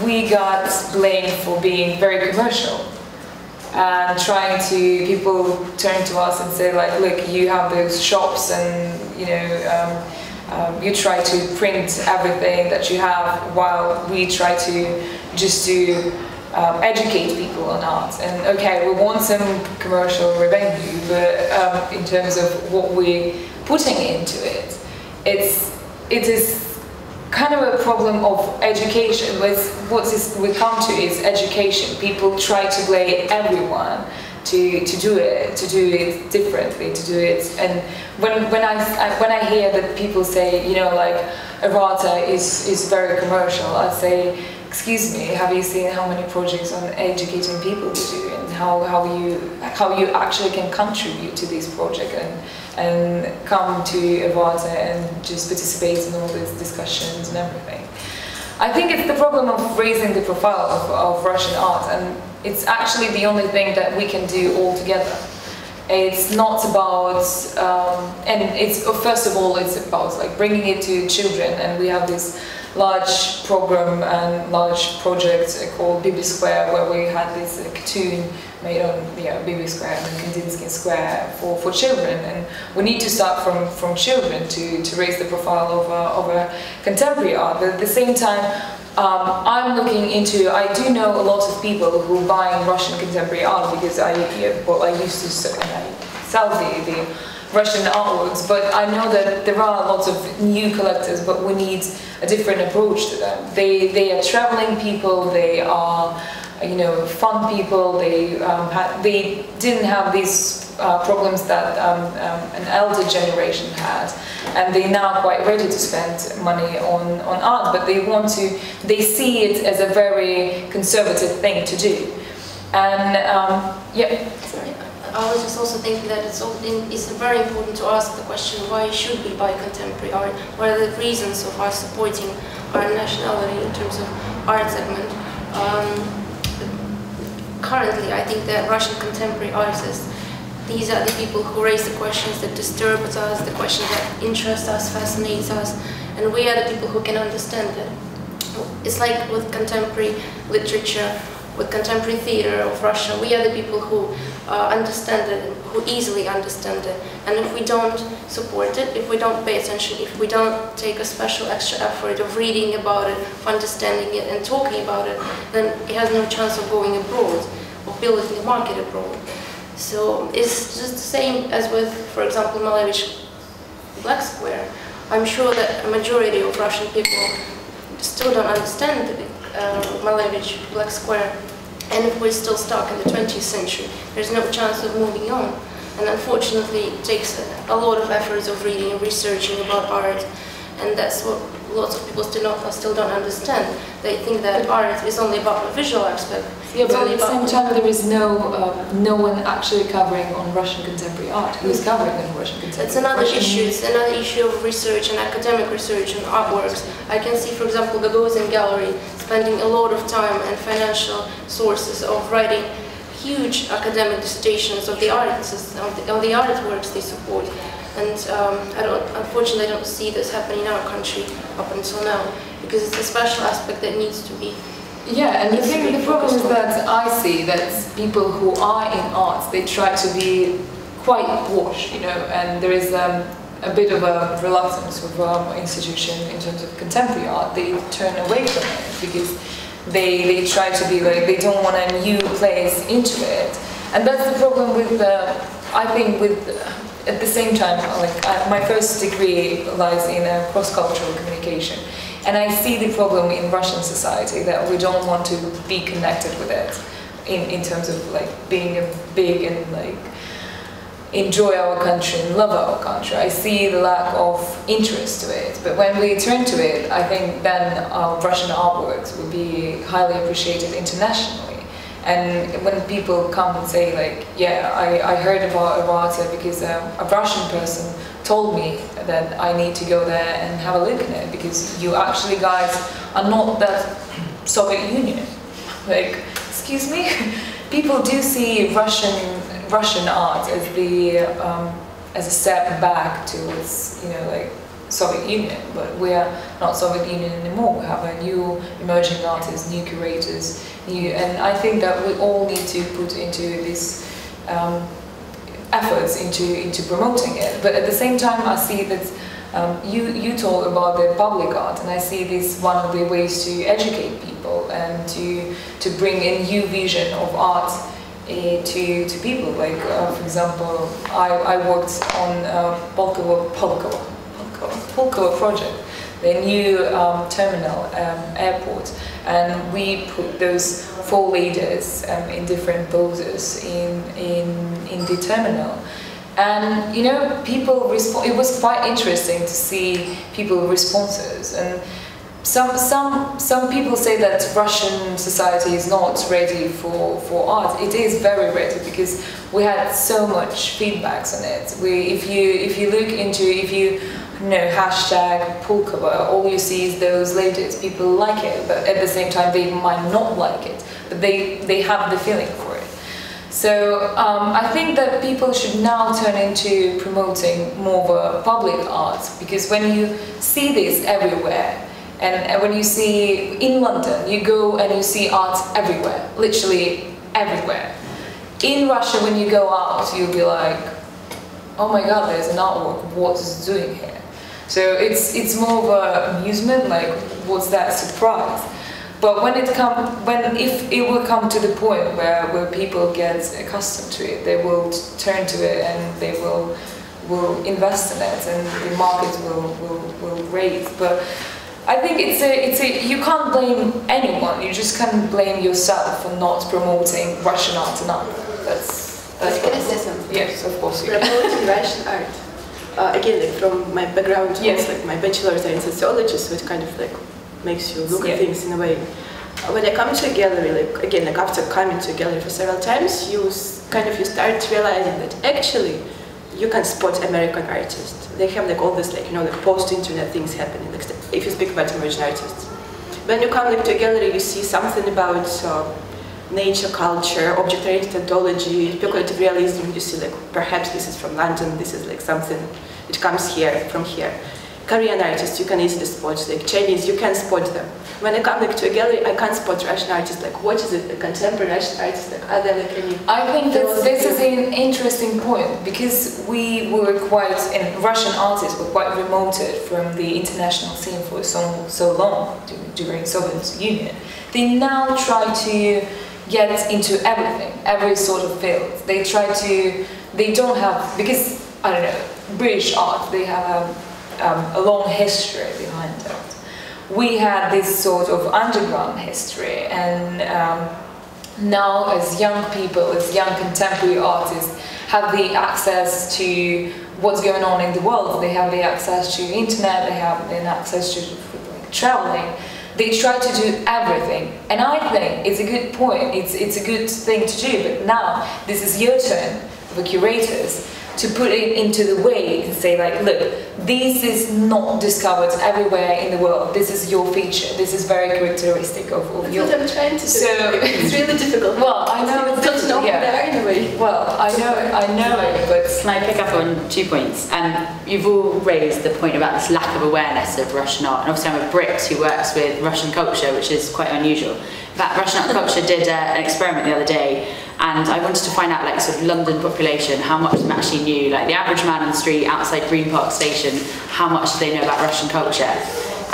we got blamed for being very commercial and trying to people turn to us and say like, look, you have those shops and you know. Um, um, you try to print everything that you have while we try to just to um, educate people on art. And okay, we want some commercial revenue, but um, in terms of what we're putting into it, it's it is kind of a problem of education. What is we come to is education. People try to blame everyone to, to do it, to do it differently, to do it. And when, when, I, when I hear that people say, you know, like, Erarta is, is very commercial, I say, excuse me, have you seen how many projects on educating people you do and how, how, you, how you actually can contribute to this project and, and come to Erarta and just participate in all these discussions and everything. I think it's the problem of raising the profile of, of Russian art and it's actually the only thing that we can do all together. It's not about, um, and it's first of all, it's about like bringing it to children, and we have this large program and large project called Bibi Square, where we had this uh, cartoon made on yeah, Bibi Square and Kandinsky Square for, for children. And we need to start from, from children to, to raise the profile of, uh, of contemporary art. But at the same time, um, I'm looking into, I do know a lot of people who buy Russian contemporary art because I, well, I used to sell the, the Russian artworks, but I know that there are lots of new collectors, but we need a different approach to them. They, they are traveling people, they are, you know, fun people, they, um, they didn't have these uh, problems that um, um, an elder generation had, and they're now quite ready to spend money on, on art, but they want to, they see it as a very conservative thing to do. And, um, yeah. I was just also thinking that it's, it's very important to ask the question, why should we buy contemporary art? What are the reasons of us supporting our nationality in terms of art segment? Currently, I think that Russian contemporary artists, these are the people who raise the questions that disturb us, the questions that interest us, fascinate us, and we are the people who can understand it. It's like with contemporary literature, with contemporary theater of Russia, we are the people who uh, understand it, who easily understand it. And if we don't support it, if we don't pay attention, if we don't take a special extra effort of reading about it, of understanding it and talking about it, then it has no chance of going abroad, of building a market abroad. So it's just the same as with, for example, Malevich Black Square. I'm sure that a majority of Russian people still don't understand uh, Malevich Black Square and if we're still stuck in the 20th century, there's no chance of moving on. And unfortunately, it takes a, a lot of efforts of reading and researching about art, and that's what lots of people still, not, still don't understand. They think that art is only about the visual aspect. Yeah, but at the same time, there is no uh, no one actually covering on Russian contemporary art. Who is covering on Russian contemporary? It's another Russian issue. It's another issue of research and academic research and artworks. I can see, for example, the Gagosian Gallery spending a lot of time and financial sources of writing huge academic dissertations of the artists, of the, of the artworks they support. And um, I don't, unfortunately, I don't see this happening in our country up until now because it's a special aspect that needs to be. Yeah, and the thing, the problem is that I see that people who are in arts, they try to be quite washed, you know, and there is um, a bit of a reluctance of um, institution in terms of contemporary art. They turn away from it because they they try to be like they don't want a new place into it, and that's the problem with the. I think with at the same time, like uh, my first degree lies in uh, cross-cultural communication, and I see the problem in Russian society that we don't want to be connected with it, in in terms of like being a big and like enjoy our country and love our country. I see the lack of interest to it. But when we turn to it, I think then our Russian artworks will be highly appreciated internationally. And when people come and say like, yeah, I, I heard about Erarta because um, a Russian person told me that I need to go there and have a look at it because you actually guys are not that Soviet Union. Like, excuse me? People do see Russian Russian art as the um, as a step back towards you know like Soviet Union, but we are not Soviet Union anymore. We have a new emerging artists, new curators, new, and I think that we all need to put into this um, efforts into into promoting it. But at the same time, I see that um, you you talk about the public art, and I see this one of the ways to educate people and to to bring a new vision of art to, to people. Like, uh, for example, I, I worked on uh, Pulkovo, Pulkovo project, the new um, terminal um, airport, and we put those four leaders um, in different poses in, in, in the terminal. And you know, people respond. It was quite interesting to see people responses and some, some, some people say that Russian society is not ready for, for art. It is very ready because we had so much feedbacks on it. We, if, you, if you look into, if you, you know, hashtag Pulkovo, all you see is those ladies. People like it, but at the same time they might not like it, but they, they have the feeling for it. So um, I think that people should now turn into promoting more of a public art because when you see this everywhere, and when you see in London, you go and you see art everywhere, literally everywhere. In Russia, when you go out, you'll be like, oh my god, there's an artwork, what is it doing here? So it's, it's more of an amusement, like, what's that surprise? But when it come, when if it will come to the point where, where people get accustomed to it, they will turn to it and they will will invest in it, and the market will will, will raise. But I think it's a, it's a, you can't blame anyone, you just can't blame yourself for not promoting Russian art enough. That's, that's can I say something? Yes, of course you Promoting Russian art. Uh, again, like from my background, yes. like my bachelor's in sociology, so it kind of like makes you look yeah. at things in a way. When I come to a gallery, like again, like after coming to a gallery for several times, you kind of you start realizing that actually you can spot American artists. They have like all this like you know like post-internet things happening. Like if you speak about emerging artists. When you come like, to a gallery, you see something about uh, nature, culture, object-oriented ontology, speculative realism. You see like perhaps this is from London. This is like something it comes here from here. Korean artists, you can easily spot, like Chinese, you can spot them. When I come like to a gallery, I can't spot Russian artists, like what is it, a contemporary Russian artist, like are there like any... I think that this is an interesting point, because we were quite, and Russian artists were quite remoted from the international scene for so, so long during Soviet Union. They now try to get into everything, every sort of field. They try to, they don't have, because, I don't know, British art, they have a um, a long history behind it. We had this sort of underground history, and um, now, as young people, as young contemporary artists, have the access to what's going on in the world. They have the access to internet. They have the access to like, traveling. They try to do everything, and I think it's a good point. It's it's a good thing to do. But now this is your turn, the curators, to put it into the way and say like, look, this is not discovered everywhere in the world. This is your feature. This is very characteristic of, of That's your. what I'm trying to do. So it's really difficult. Well, I know it's don't know yeah. there in a way. Well, I know, I know it, but can I pick up on two points? And um, you've all raised the point about this lack of awareness of Russian art, and obviously I'm a Brit who works with Russian culture, which is quite unusual. In fact, Russian art culture did uh, an experiment the other day and I wanted to find out like sort of London population, how much they actually knew, like the average man on the street outside Green Park Station, how much do they know about Russian culture?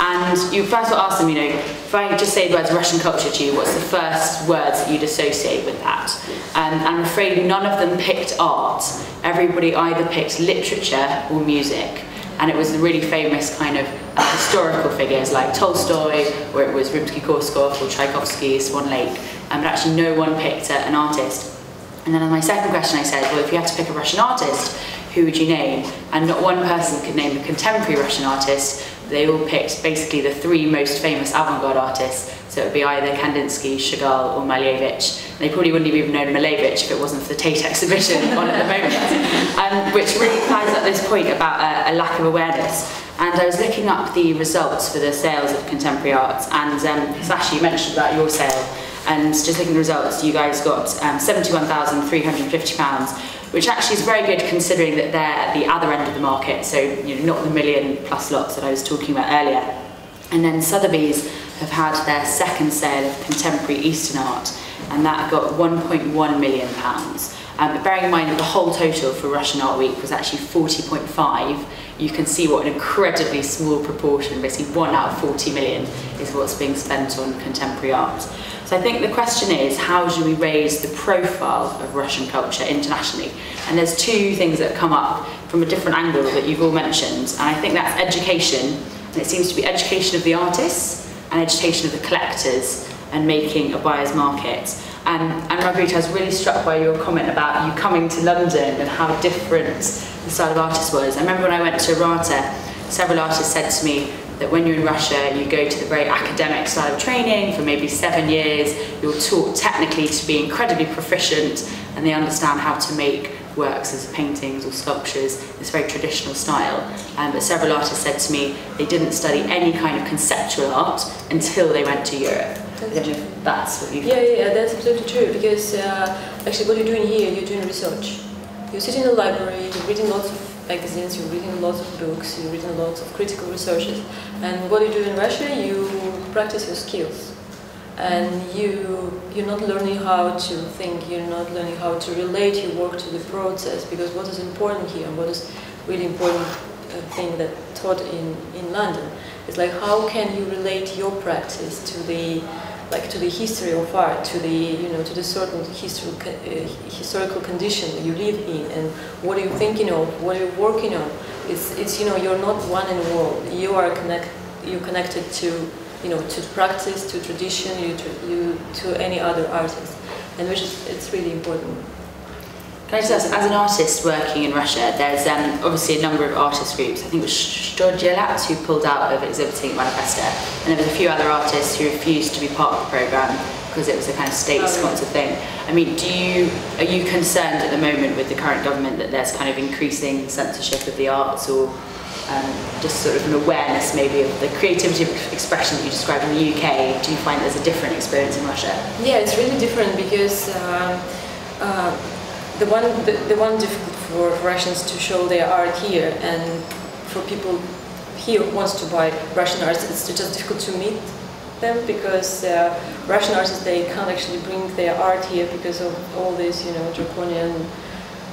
And you first of all ask them, you know, if I just say the words Russian culture to you, what's the first words that you'd associate with that? Um, and I'm afraid none of them picked art. Everybody either picked literature or music. And it was the really famous kind of uh, historical figures like Tolstoy, or it was Rimsky-Korsakov or Tchaikovsky, Swan Lake um, but actually no one picked an artist. And then on my second question I said, well, if you had to pick a Russian artist, who would you name? And not one person could name a contemporary Russian artist. they all picked basically the three most famous avant-garde artists. So it would be either Kandinsky, Chagall or Malevich. They probably wouldn't have even known Malevich if it wasn't for the Tate exhibition on at the moment, um, which really applies at this point about a, a lack of awareness. And I was looking up the results for the sales of contemporary arts, and um, Sasha, you mentioned about your sale, and just looking at the results, you guys got um, £71,350, which actually is very good considering that they're at the other end of the market, so you know, not the million plus lots that I was talking about earlier. And then Sotheby's have had their second sale of contemporary Eastern art, and that got 1.1 million pounds. Um, but bearing in mind that the whole total for Russian Art Week was actually 40.5, you can see what an incredibly small proportion, basically one out of 40 million, is what's being spent on contemporary art. So I think the question is, how do we raise the profile of Russian culture internationally? And there's two things that come up from a different angle that you've all mentioned, and I think that's education, and it seems to be education of the artists and education of the collectors and making a buyer's market. And, and Margarita, I was really struck by your comment about you coming to London and how different the style of artist was. I remember when I went to Erarta, several artists said to me that when you're in Russia, you go to the very academic style of training for maybe seven years, you're taught technically to be incredibly proficient, and they understand how to make works as paintings or sculptures, this very traditional style. Um, but several artists said to me they didn't study any kind of conceptual art until they went to Europe. That's what you Yeah, yeah, yeah, that's absolutely true. Because uh, actually, what you're doing here, you're doing research. You sit in the library, you're reading lots of magazines, you're reading lots of books, you're reading lots of critical researches. And what you do in Russia, you practice your skills. And you, you're not learning how to think, you're not learning how to relate your work to the process. Because what is important here, and what is really important uh, thing that taught in, in London, is like how can you relate your practice to the like to the history of art, to the you know to the certain history, uh, historical condition you live in, and what are you thinking of, what are you working on. It's it's you know you're not one in the world. You are connect you're connected to you know to practice, to tradition, you to you to any other artist, and which is it's really important. Can I just ask, as an artist working in Russia, there's um, obviously a number of artist groups. I think it was Chto Delat who pulled out of exhibiting at Manifesta, and there was a few other artists who refused to be part of the programme because it was a kind of state-sponsored thing. I mean, do you are you concerned at the moment with the current government that there's kind of increasing censorship of the arts, or um, just sort of an awareness maybe of the creativity of expression that you describe in the UK? Do you find there's a different experience in Russia? Yeah, it's really different because. Um, uh, the one the, the one difficult for Russians to show their art here and for people here who wants to buy Russian art, it's just difficult to meet them because uh, Russian artists they can't actually bring their art here because of all this you know draconian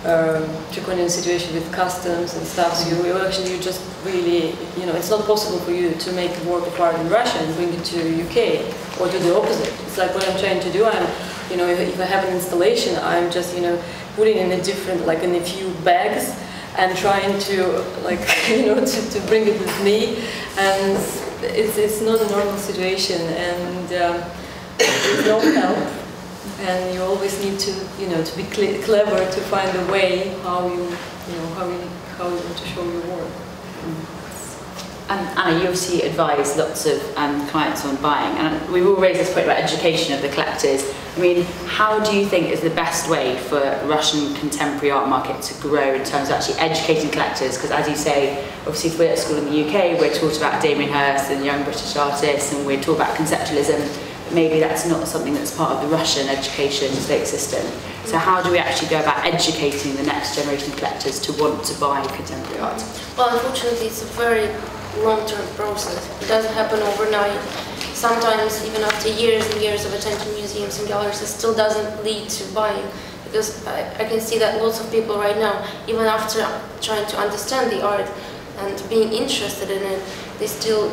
um, draconian situation with customs and stuff. So you, you actually you just really you know it's not possible for you to make a work of art in Russia and bring it to UK or do the opposite. It's like what I'm trying to do. I'm you know if, if I have an installation, I'm just you know putting in a different, like in a few bags and trying to, like, you know, to, to bring it with me. And it's, it's not a normal situation and um, no help. And you always need to, you know, to be clever to find a way how you, you know, how you, how you want to show your work. And Anna, you obviously advise lots of um, clients on buying, and we've all raised this point about education of the collectors. I mean, how do you think is the best way for Russian contemporary art market to grow in terms of actually educating collectors? Because as you say, obviously if we're at school in the UK, we're taught about Damien Hirst and young British artists, and we're taught about conceptualism. Maybe that's not something that's part of the Russian education system. So how do we actually go about educating the next generation of collectors to want to buy contemporary art? Well, unfortunately, it's a very long-term process. It doesn't happen overnight. Sometimes, even after years and years of attending museums and galleries, it still doesn't lead to buying. Because I, I can see that lots of people right now, even after trying to understand the art and being interested in it, they still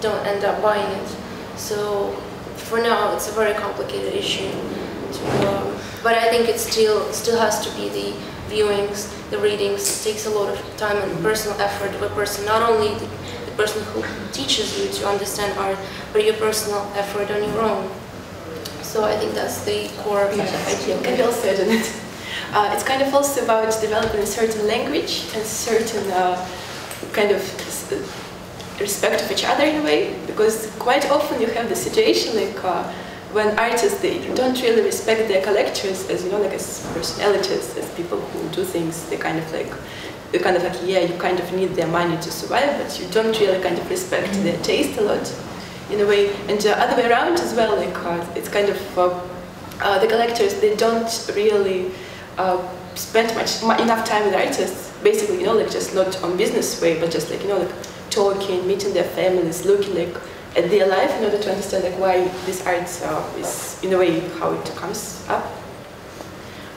don't end up buying it. So for now, it's a very complicated issue. To, um, but I think it still still has to be the viewings, the readings. It takes a lot of time and personal effort of a person, not only the, person who teaches you to understand art, but your personal effort on your own. So I think that's the core of yeah, idea. Maybe I'll say in it. uh, it's kind of also about developing a certain language and certain uh, kind of respect of each other in a way, because quite often you have the situation like uh, when artists they don't really respect their collectors as you know like as personalities, as people who do things. They kind of like you kind of like yeah you kind of need their money to survive, but you don't really kind of respect mm -hmm. their taste a lot in a way, and the other way around as well. Like uh, it's kind of uh, uh, the collectors they don't really uh, spend much enough time with artists. Basically, you know, like just not on business way, but just like you know, like talking, meeting their families, looking like at their life in order to understand like why this art uh, is in a way how it comes up?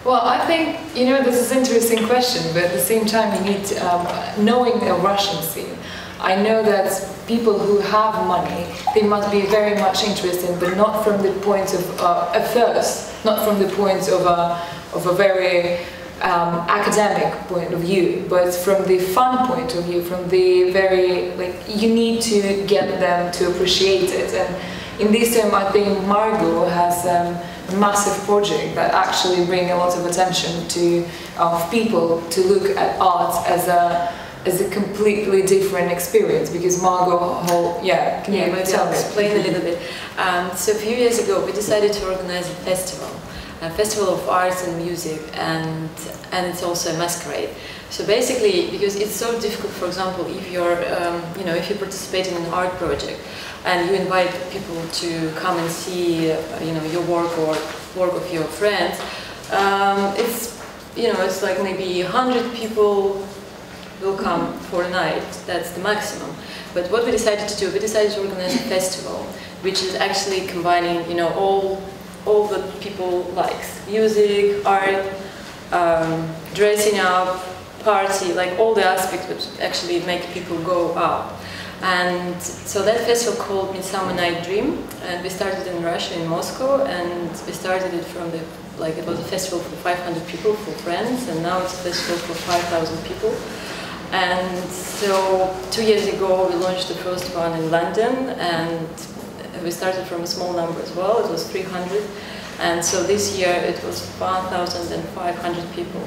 Well, I think, you know, this is an interesting question, but at the same time you need, to, um, knowing a Russian scene, I know that people who have money, they must be very much interested, but not from the point of, uh, at first, not from the point of a, of a very um, academic point of view, but from the fun point of view, from the very, like, you need to get them to appreciate it. And in this term, I think Margo has um, massive project that actually bring a lot of attention to of people to look at art as a as a completely different experience because Margo whole yeah can yeah, you maybe I'll explain a little bit. Um, so a few years ago we decided to organize a festival a festival of arts and music and and it's also a masquerade. So basically because it's so difficult for example if you're um, you know if you participate in an art project and you invite people to come and see uh, you know your work or work of your friends um, it's you know it's like maybe 100 people will come for a night that's the maximum but what we decided to do we decided to organize a festival which is actually combining you know all all the people likes. Music, art, um, dressing up, party, like all the aspects which actually make people go out. And so that festival called Midsummer Night Dream, and we started in Russia, in Moscow, and we started it from the, like it was a festival for 500 people, for friends, and now it's a festival for 5,000 people. And so two years ago we launched the first one in London, and we started from a small number as well, it was 300. And so this year it was 1,500 people.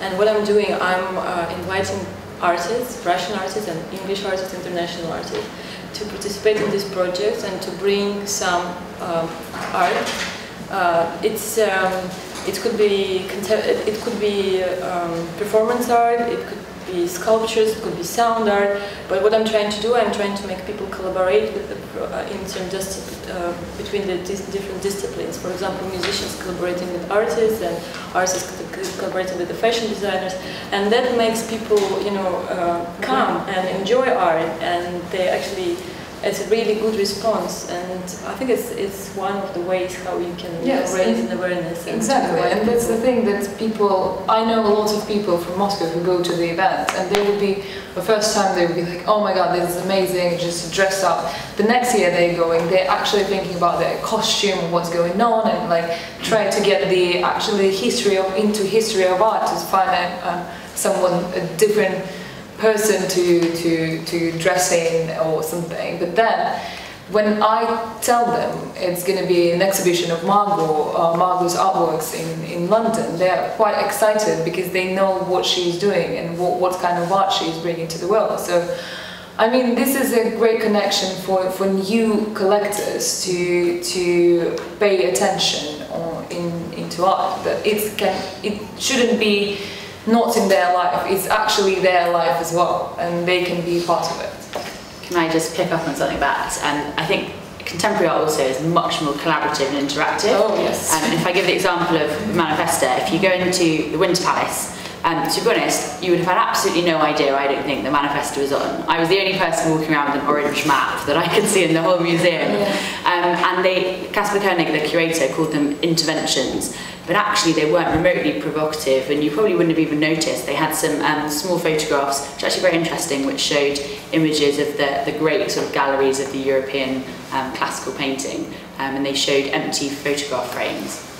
And what I'm doing, I'm uh, inviting artists, Russian artists and English artists, international artists, to participate in this project and to bring some um, art. Uh, it's um, it could be it could be um, performance art. It could be sculptures, it could be sound art, but what I'm trying to do, I'm trying to make people collaborate with the, uh, in uh, between the dis different disciplines. For example, musicians collaborating with artists and artists collaborating with the fashion designers, and that makes people, you know, uh, come and enjoy art, and they actually it's a really good response, and I think it's it's one of the ways how you can yes, raise an awareness. exactly, and that's the thing that people. I know a lot of people from Moscow who go to the event, and they would be the first time they would be like, "Oh my God, this is amazing!" Just dress up. The next year they're going, they're actually thinking about their costume, what's going on, and like try to get the actually history of into history of art to find a, uh, someone a different person to, to, to dress in or something. But then, when I tell them it's going to be an exhibition of Margo, uh, Margo's artworks in, in London, they're quite excited because they know what she's doing and what, what kind of art she's bringing to the world. So, I mean, this is a great connection for, for new collectors to, to pay attention on, in, into art. But it, can, it shouldn't be not in their life, it's actually their life as well, and they can be part of it. Can I just pick up on something that, and I think contemporary art also is much more collaborative and interactive. Oh, yes. Um, and if I give the example of Manifesta, if you go into the Winter Palace, um, to be honest, you would have had absolutely no idea, I don't think, the Manifesta was on. I was the only person walking around with an orange map that I could see in the whole museum. Yeah. Um, and they, Kasper Koenig, the curator, called them interventions but actually they weren't remotely provocative and you probably wouldn't have even noticed. They had some um, small photographs, which are actually very interesting, which showed images of the, the great sort of galleries of the European um, classical painting um, and they showed empty photograph frames.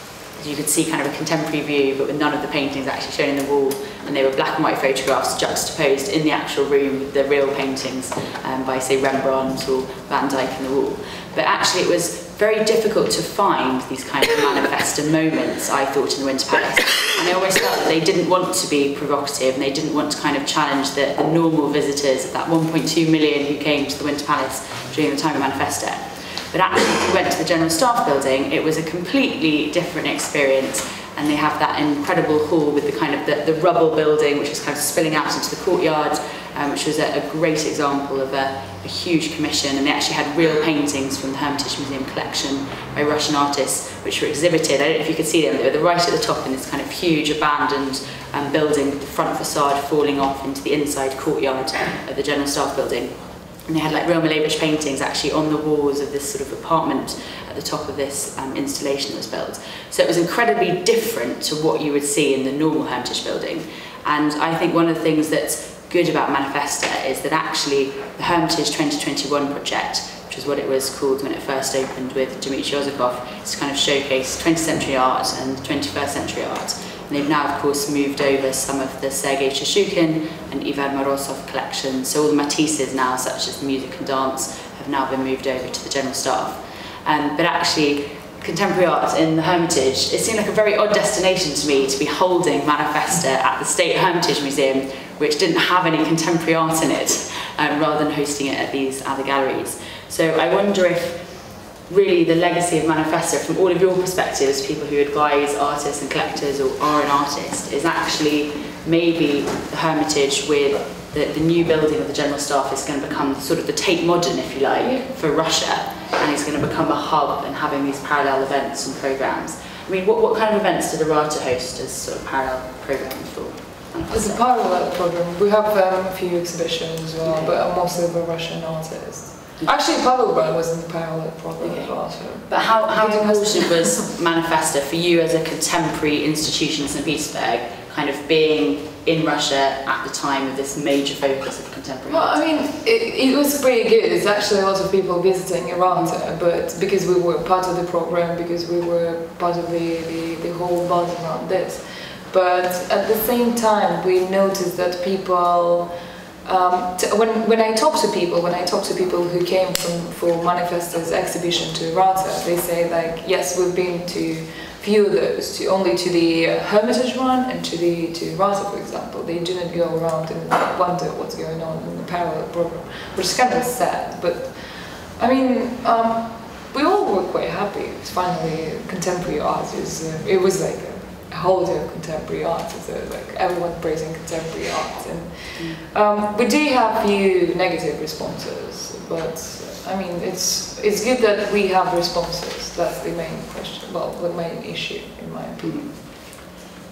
You could see kind of a contemporary view, but with none of the paintings actually shown in the wall, and they were black and white photographs juxtaposed in the actual room with the real paintings um, by, say, Rembrandt or Van Dyck in the wall. But actually, it was very difficult to find these kind of manifesto moments, I thought, in the Winter Palace. And I always felt that they didn't want to be provocative and they didn't want to kind of challenge the, the normal visitors, that 1.2 million who came to the Winter Palace during the time of manifesto. But actually, if we went to the General Staff Building, it was a completely different experience and they have that incredible hall with the kind of the, the rubble building which is kind of spilling out into the courtyard um, which was a, a great example of a, a huge commission and they actually had real paintings from the Hermitage Museum collection by Russian artists which were exhibited. I don't know if you could see them, they were right at the top in this kind of huge abandoned um, building with the front facade falling off into the inside courtyard of the General Staff Building. And they had like Roma Leibovitz paintings actually on the walls of this sort of apartment at the top of this um, installation that was built. So it was incredibly different to what you would see in the normal Hermitage building. And I think one of the things that's good about Manifesta is that actually the Hermitage 2021 project, which is what it was called when it first opened with Dmitry Ozakov, is to kind of showcase 20th century art and 21st century art and they've now of course moved over some of the Sergei Shishkin and Ivan Morozov collections. So all the Matisses now, such as music and dance, have now been moved over to the general staff. Um, but actually, contemporary art in the Hermitage, it seemed like a very odd destination to me to be holding Manifesta at the State Hermitage Museum, which didn't have any contemporary art in it, um, rather than hosting it at these other galleries. So I wonder if really the legacy of Manifesta, from all of your perspectives, people who advise artists and collectors or are an artist, is actually maybe the Hermitage with the, the new building of the General Staff is going to become sort of the Tate Modern, if you like, for Russia, and it's going to become a hub and having these parallel events and programs. I mean, what, what kind of events did Erarta host as sort of parallel programs for? As a parallel program, we have um, a few exhibitions as well, but I'm also a Russian artist. Actually, Brand was in the parallel program Okay. as well. So. But how, how important was Manifesta for you as a contemporary institution in St. Petersburg, kind of being in Russia at the time of this major focus of contemporary Well, art? I mean, it, it was pretty good. There's actually a lot of people visiting around, but because we were part of the program, because we were part of the, the, the whole buzz around this. But at the same time, we noticed that people, um, t- when, when I talk to people, when I talk to people who came from for Manifesta's exhibition to Erarta, they say like, yes, we've been to few of those, to only to the Hermitage one and to the to Erarta, for example. They not go around and wonder what's going on in the parallel program, which is kind of sad. But I mean, um, we all were quite happy. It's finally contemporary art is. Uh, it was like a, a holiday of contemporary art. Uh, like everyone praising contemporary art, and um, we do have few negative responses, but. I mean, it's it's good that we have responses. That's the main question. Well, the main issue, in my opinion.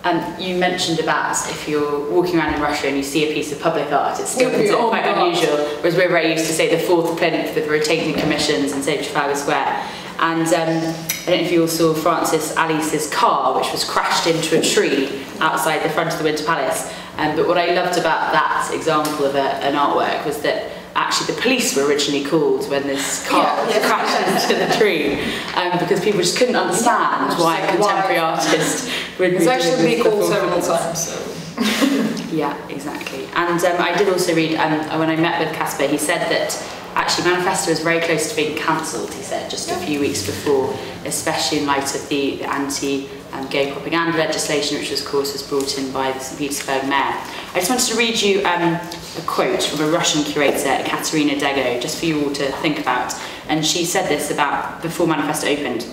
And you mentioned about if you're walking around in Russia and you see a piece of public art, it's still Yeah, considered oh quite unusual. Whereas we're very used to say the fourth plinth with rotating commissions in say Trafalgar Square. And um, I don't know if you all saw Francis Alÿs's car, which was crashed into a tree outside the front of the Winter Palace. Um, but what I loved about that example of a, an artwork was that actually the police were originally called when this car Yeah, yes. crashed into the tree um, because people just couldn't understand just why a contemporary why? artist would be It's actually been called several times. So. Yeah, exactly. And um, I did also read, um, when I met with Kasper, he said that actually Manifesta is very close to being cancelled, he said, just a few weeks before, especially in light of the, the anti-gay propaganda legislation, which of course was brought in by the St. Petersburg mayor. I just wanted to read you um, a quote from a Russian curator, Katerina Degot, just for you all to think about. And she said this about before Manifesta opened.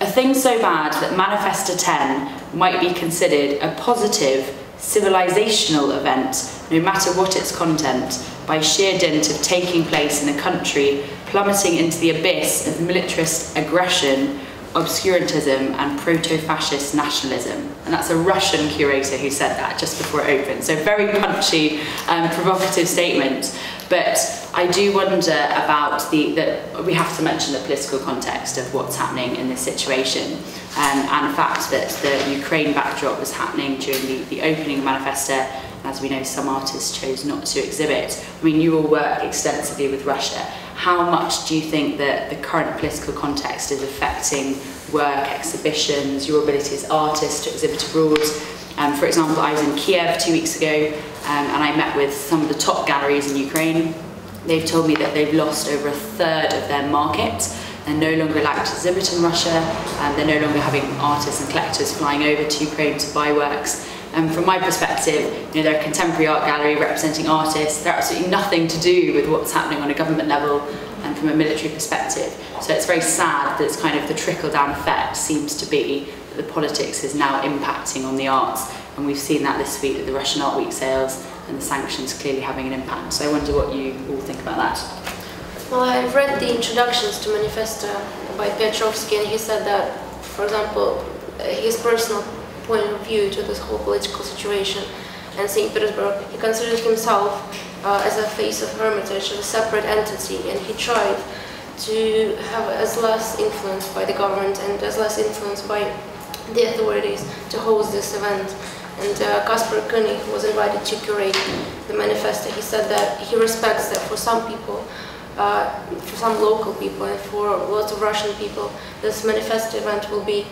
A thing so bad that Manifesta 10 might be considered a positive civilizational event, no matter what its content, by sheer dint of taking place in a country plummeting into the abyss of militarist aggression, obscurantism, and proto fascist nationalism. And that's a Russian curator who said that just before it opened. So, very punchy, um, provocative statement. But I do wonder about the, that we have to mention the political context of what's happening in this situation um, and the fact that the Ukraine backdrop was happening during the, the opening manifesto as we know some artists chose not to exhibit. I mean, you all work extensively with Russia. How much do you think that the current political context is affecting work, exhibitions, your ability as artists to exhibit abroad, Um, for example, I was in Kiev two weeks ago um, and I met with some of the top galleries in Ukraine. They've told me that they've lost over a third of their market They're no longer allowed to exhibit in Russia, and they're no longer having artists and collectors flying over to Ukraine to buy works. And from my perspective, you know, they're a contemporary art gallery representing artists. They're absolutely nothing to do with what's happening on a government level and from a military perspective. So it's very sad that it's kind of the trickle-down effect seems to be the politics is now impacting on the arts. And we've seen that this week with the Russian Art Week sales and the sanctions clearly having an impact. So I wonder what you all think about that. Well, I've read the introductions to Manifesta by Piotrovsky, and he said that, for example, his personal point of view to this whole political situation and St. Petersburg, he considered himself uh, as a face of Hermitage, as a separate entity, and he tried to have as less influence by the government and as less influence by the authorities to host this event. And uh, Kasper Koenig was invited to curate the Manifesta. He said that he respects that for some people, uh, for some local people and for lots of Russian people, this Manifesta event will be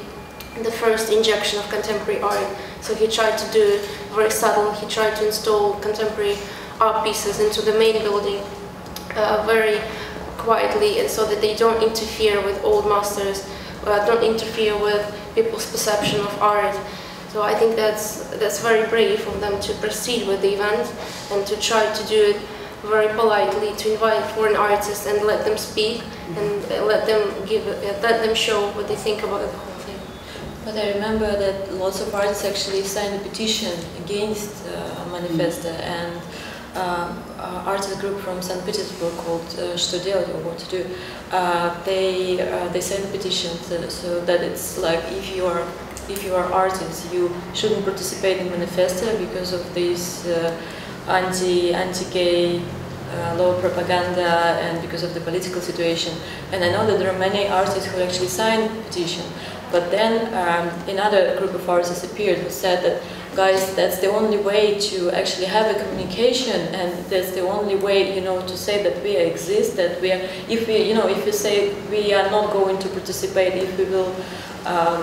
the first injection of contemporary art. So he tried to do very subtle. He tried to install contemporary art pieces into the main building uh, very quietly and so that they don't interfere with old masters, uh, don't interfere with people's perception of art. So I think that's, that's very brave of them to proceed with the event and to try to do it very politely to invite foreign artists and let them speak and let them give let them show what they think about the whole thing. But I remember that lots of artists actually signed a petition against uh, Manifesta and um, uh, artist group from St. Petersburg called uh, or What to Do, uh, they uh, they send petitions uh, so that it's like if you are if you are artists you shouldn't participate in Manifesta because of this uh, anti anti gay uh, law propaganda and because of the political situation. And I know that there are many artists who actually signed the petition, but then um, another group of artists appeared who said that guys, that's the only way to actually have a communication, and that's the only way, you know, to say that we exist. That we are, if we, you know, if you say we are not going to participate, if we will, um,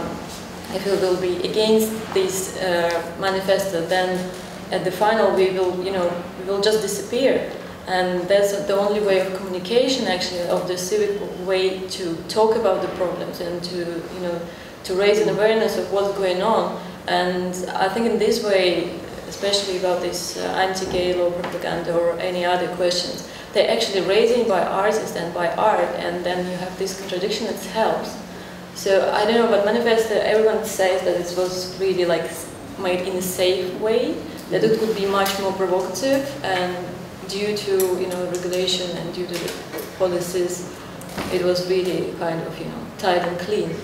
if we will be against this uh, Manifesta, then at the final we will, you know, we will just disappear. And that's the only way of communication, actually, of the civic way to talk about the problems and to, you know, to raise an awareness of what's going on. And I think in this way, especially about this uh, anti-gay law propaganda or any other questions, they're actually raising by artists and by art, and then you have this contradiction that helps. So I don't know, but Manifesta, everyone says that it was really like made in a safe way, that it would be much more provocative, and due to you know regulation and due to policies, it was really kind of you know tight and clean.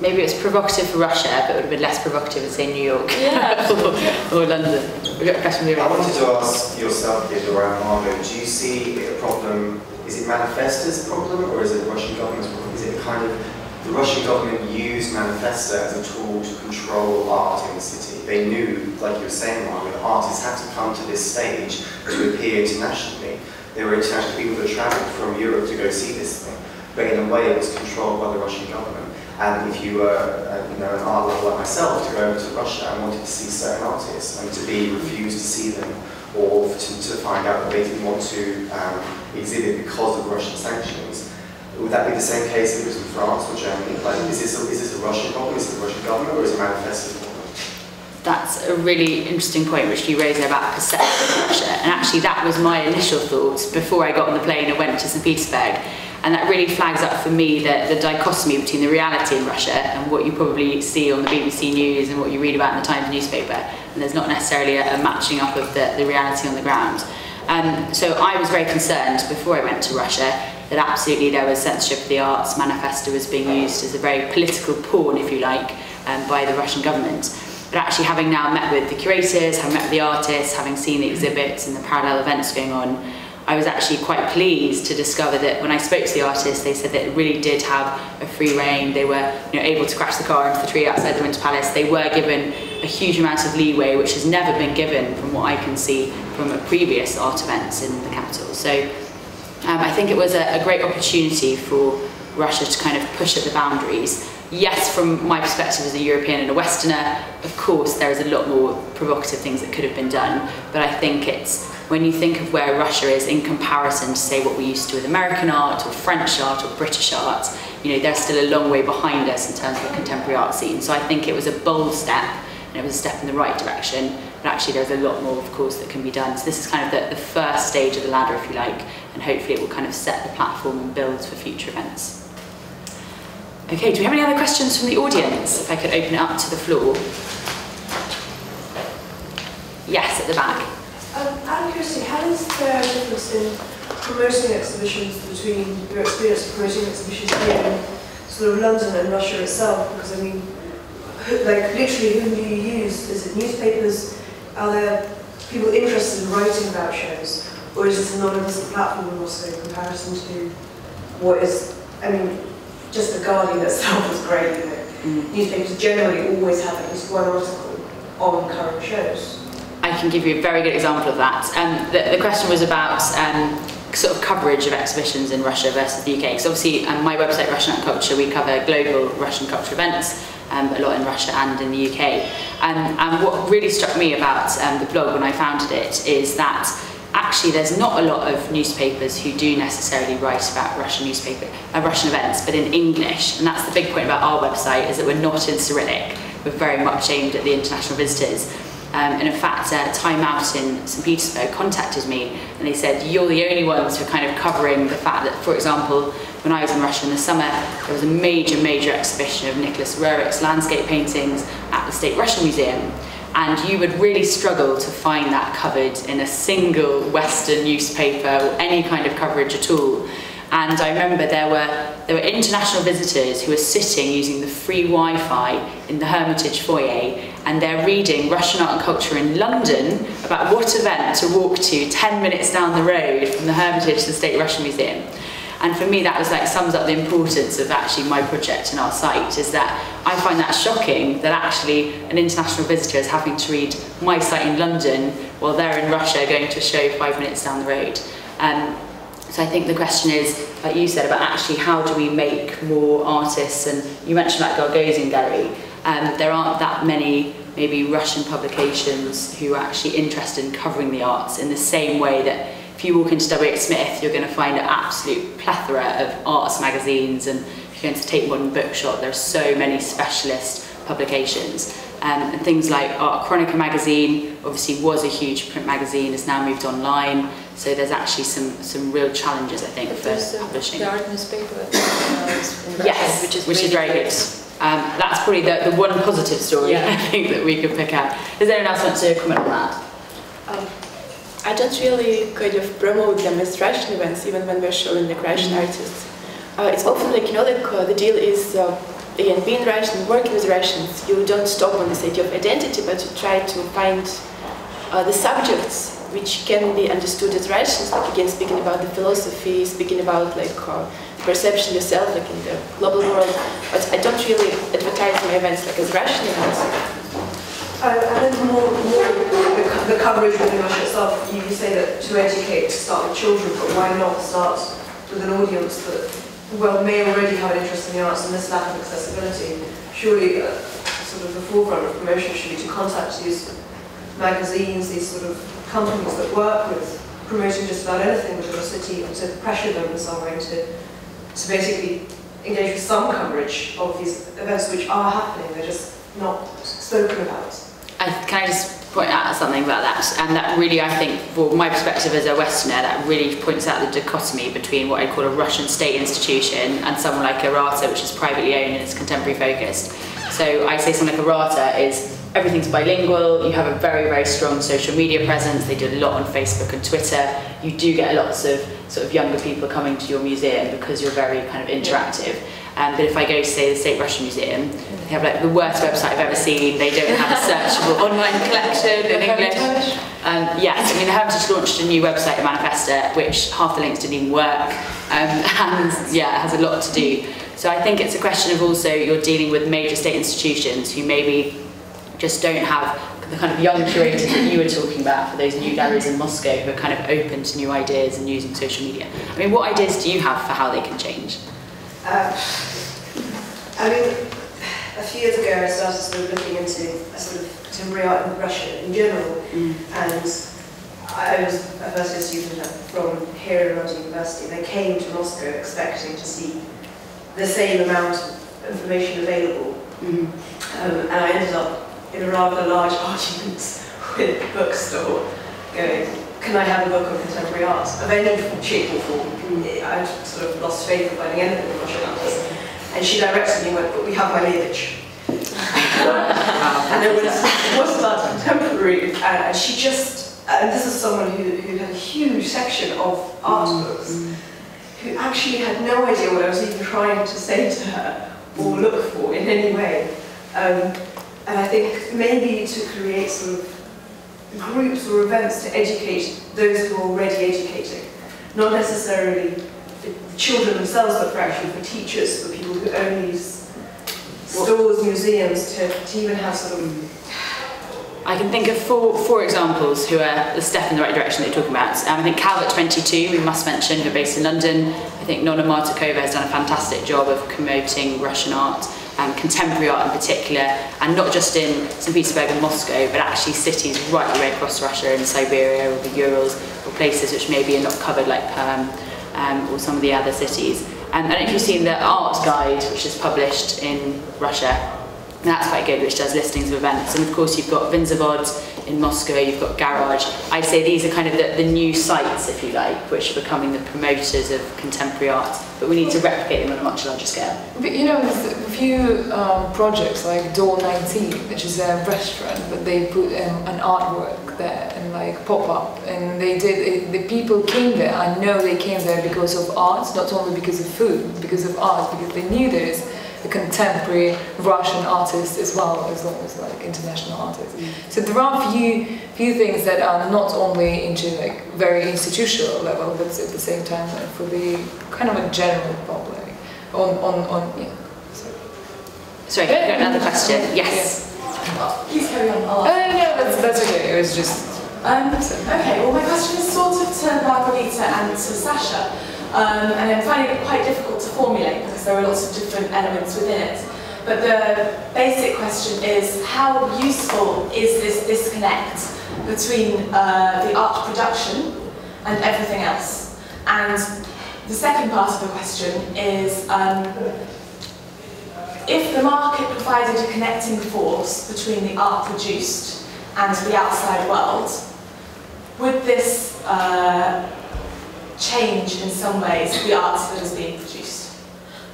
Maybe it was provocative for Russia, but it would have been less provocative in, say, New York Yeah, or, or London. We've got a question here. I wanted to ask yourself, Theodora Margo, do you see a problem, is it Manifesta's problem or is it the Russian government's problem? Is it kind of, the Russian government used Manifesta as a tool to control art in the city? They knew, like you were saying, Margo, that artists had to come to this stage to appear internationally. There were international people that travelled from Europe to go see this thing, but in a way it was controlled by the Russian government. And if you were uh, you know, an art lover like myself, to go over to Russia and wanted to see certain artists and to be refused to see them or to, to find out that they didn't want to um, exhibit because of Russian sanctions, would that be the same case if it was in France or Germany? Like, is this a, is this a Russian problem? Is it the Russian government or is it manifested problem? That's a really interesting point which you there about perception of Russia. And actually that was my initial thoughts before I got on the plane and went to St. Petersburg. And that really flags up for me the, the dichotomy between the reality in Russia and what you probably see on the BBC News and what you read about in the Times newspaper. And there's not necessarily a, a matching up of the, the reality on the ground. Um, so I was very concerned before I went to Russia that absolutely there was censorship of the arts. Manifesta was being used as a very political pawn, if you like, um, by the Russian government. But actually having now met with the curators, having met with the artists, having seen the exhibits and the parallel events going on, I was actually quite pleased to discover that when I spoke to the artists, they said that it really did have a free reign. They were you know, able to crash the car into the tree outside the Winter Palace. They were given a huge amount of leeway, which has never been given from what I can see from previous art events in the capital. So um, I think it was a, a great opportunity for Russia to kind of push at the boundaries. Yes, from my perspective as a European and a Westerner, of course there is a lot more provocative things that could have been done, but I think it's when you think of where Russia is in comparison to say what we're used to with American art or French art or British art, you know, they're still a long way behind us in terms of the contemporary art scene. So I think it was a bold step and it was a step in the right direction, but actually there's a lot more, of course, that can be done. So this is kind of the, the first stage of the ladder, if you like, and hopefully it will kind of set the platform and build for future events. Okay, do we have any other questions from the audience? If I could open it up to the floor. Yes, at the back. Um, out of curiosity, how is there a difference in promoting exhibitions between your experience of promoting exhibitions here in sort of London and Russia itself? Because I mean, like literally, whom do you use? Is it newspapers? Are there people interested in writing about shows, or is it a non-existent platform also in comparison to what is? I mean, just the Guardian itself is great. You know, newspapers generally always have at least one article on current shows. I can give you a very good example of that. Um, the, the question was about um, sort of coverage of exhibitions in Russia versus the UK. Because obviously, um, my website, Russian Art Culture, we cover global Russian culture events, um, a lot in Russia and in the UK. Um, and what really struck me about um, the blog when I founded it is that actually there's not a lot of newspapers who do necessarily write about Russian newspaper, uh, Russian events, but in English. And that's the big point about our website is that we're not in Cyrillic. We're very much aimed at the international visitors. Um, and in fact, uh, Time Out in St. Petersburg contacted me and they said, You're the only ones who are kind of covering the fact that, for example, when I was in Russia in the summer, there was a major, major exhibition of Nicholas Roerich's landscape paintings at the State Russian Museum. And you would really struggle to find that covered in a single Western newspaper or any kind of coverage at all. And I remember there were there were international visitors who were sitting using the free Wi-Fi in the Hermitage foyer, and they're reading Russian art and culture in London about what event to walk to 10 minutes down the road from the Hermitage to the State Russian Museum. And for me, that was like sums up the importance of actually my project and our site. Is that I find that shocking that actually an international visitor is having to read my site in London while they're in Russia going to a show five minutes down the road. Um, so I think the question is, like you said, about actually how do we make more artists, and you mentioned that Gagosian Gallery, um, there aren't that many maybe Russian publications who are actually interested in covering the arts in the same way that if you walk into W.H. Smith, you're going to find an absolute plethora of arts magazines, and if you're going to Tate Modern Bookshop, there are so many specialist publications. Um, and things like Artchronika magazine, obviously was a huge print magazine, has now moved online. So there's actually some, some real challenges, I think, for uh, publishing. the art newspaper uh, is Russian, Yes, which is which is really very good. Um, that's probably the, the one positive story Yeah. I think that we could pick out. Does anyone else want to comment on that? Um, I don't really kind of promote them as Russian events, even when we're showing like Russian artists. Uh, it's often like, you know, like uh, the deal is, uh, again, being Russian, working with Russians, you don't stop on this idea of identity, but you try to find uh, the subjects which can be understood as Russians, like again, speaking about the philosophy, speaking about like uh, perception yourself, like in the global world. But I don't really advertise my events like as Russian events. And then more, more the, the coverage within Russia itself, you say that to educate, to start with children, but why not start with an audience that, well, may already have an interest in the arts and this lack of accessibility? Surely, uh, sort of the forefront of promotion should be to contact these magazines, these sort of companies that work with promoting just about anything within the city and to pressure them in some way to, to basically engage with some coverage of these events which are happening, they're just not spoken about. I, can I just point out something about that? And that really, I think, from my perspective as a Westerner, that really points out the dichotomy between what I call a Russian state institution and someone like Erarta, which is privately owned and is contemporary focused. So I say something like Erarta is everything's bilingual, you have a very, very strong social media presence, they do a lot on Facebook and Twitter, you do get lots of sort of younger people coming to your museum because you're very kind of interactive. Um, but if I go to say the State Russian Museum, they have like the worst website I've ever seen. They don't have a searchable online collection in English. Um, yes, I mean the Hermitage launched a new website, Manifesta, which half the links didn't even work, um, and yeah, it has a lot to do. So I think it's a question of also you're dealing with major state institutions who maybe just don't have the kind of young curators that you were talking about for those new galleries in Moscow who are kind of open to new ideas and using social media. I mean, what ideas do you have for how they can change? Uh, I mean, a few years ago I started sort of looking into a sort of contemporary art in Russia in general, and I was a first year student from here at London University. They came to Moscow expecting to see the same amount of information available. Mhm. Um, and I ended up in a rather large argument with the bookstore going, can I have a book on contemporary art of any shape or form? I'd sort of lost faith in finding anything in Russian art. And she directed me and went, but we have Malevich. and it was, it was about contemporary, and, and she just, uh, and this is someone who, who had a huge section of art mm-hmm. books, who actually had no idea what I was even trying to say to her or look for in any way. Um, and I think maybe to create sort of groups or events to educate those who are already educating, not necessarily the children themselves, but for actually for teachers, for people who own these stores, museums, to, to even have some I can think of four, four examples who are the step in the right direction that you're talking about. Um, I think Calvert 22, we must mention, who are based in London. I think Nonna Materkova has done a fantastic job of promoting Russian art, um, contemporary art in particular, and not just in St. Petersburg and Moscow, but actually cities right the way across Russia and Siberia or the Urals, or places which maybe are not covered like Perm um, or some of the other cities. Um, I don't know if you've seen the art guide, which is published in Russia, and that's quite good, which does listings of events. And of course, you've got Vinzavod, in Moscow, you've got Garage. I'd say these are kind of the, the new sites, if you like, which are becoming the promoters of contemporary art. But we need to replicate them on a much larger scale. But you know, there's a few um, projects like Door 19, which is a restaurant, but they put um, an artwork there and like pop up, and they did. It, the people came there. I know they came there because of art, not only because of food, because of art, because they knew there's a contemporary Russian artist as well as long as like international artists. So there are few few things that are not only into like very institutional level, but at the same time like, for the kind of a general public on on on yeah. So. Sorry, you've got another question? Yes. Please carry on. Oh ask. no, that's that's okay. It was just Um, okay, well my question is sort of to Margarita and to Sasha, um, and I'm finding it quite difficult to formulate because there are lots of different elements within it. But the basic question is how useful is this disconnect between uh, the art production and everything else? And the second part of the question is um, if the market provided a connecting force between the art produced and the outside world, would this uh, change in some ways the art that is being produced?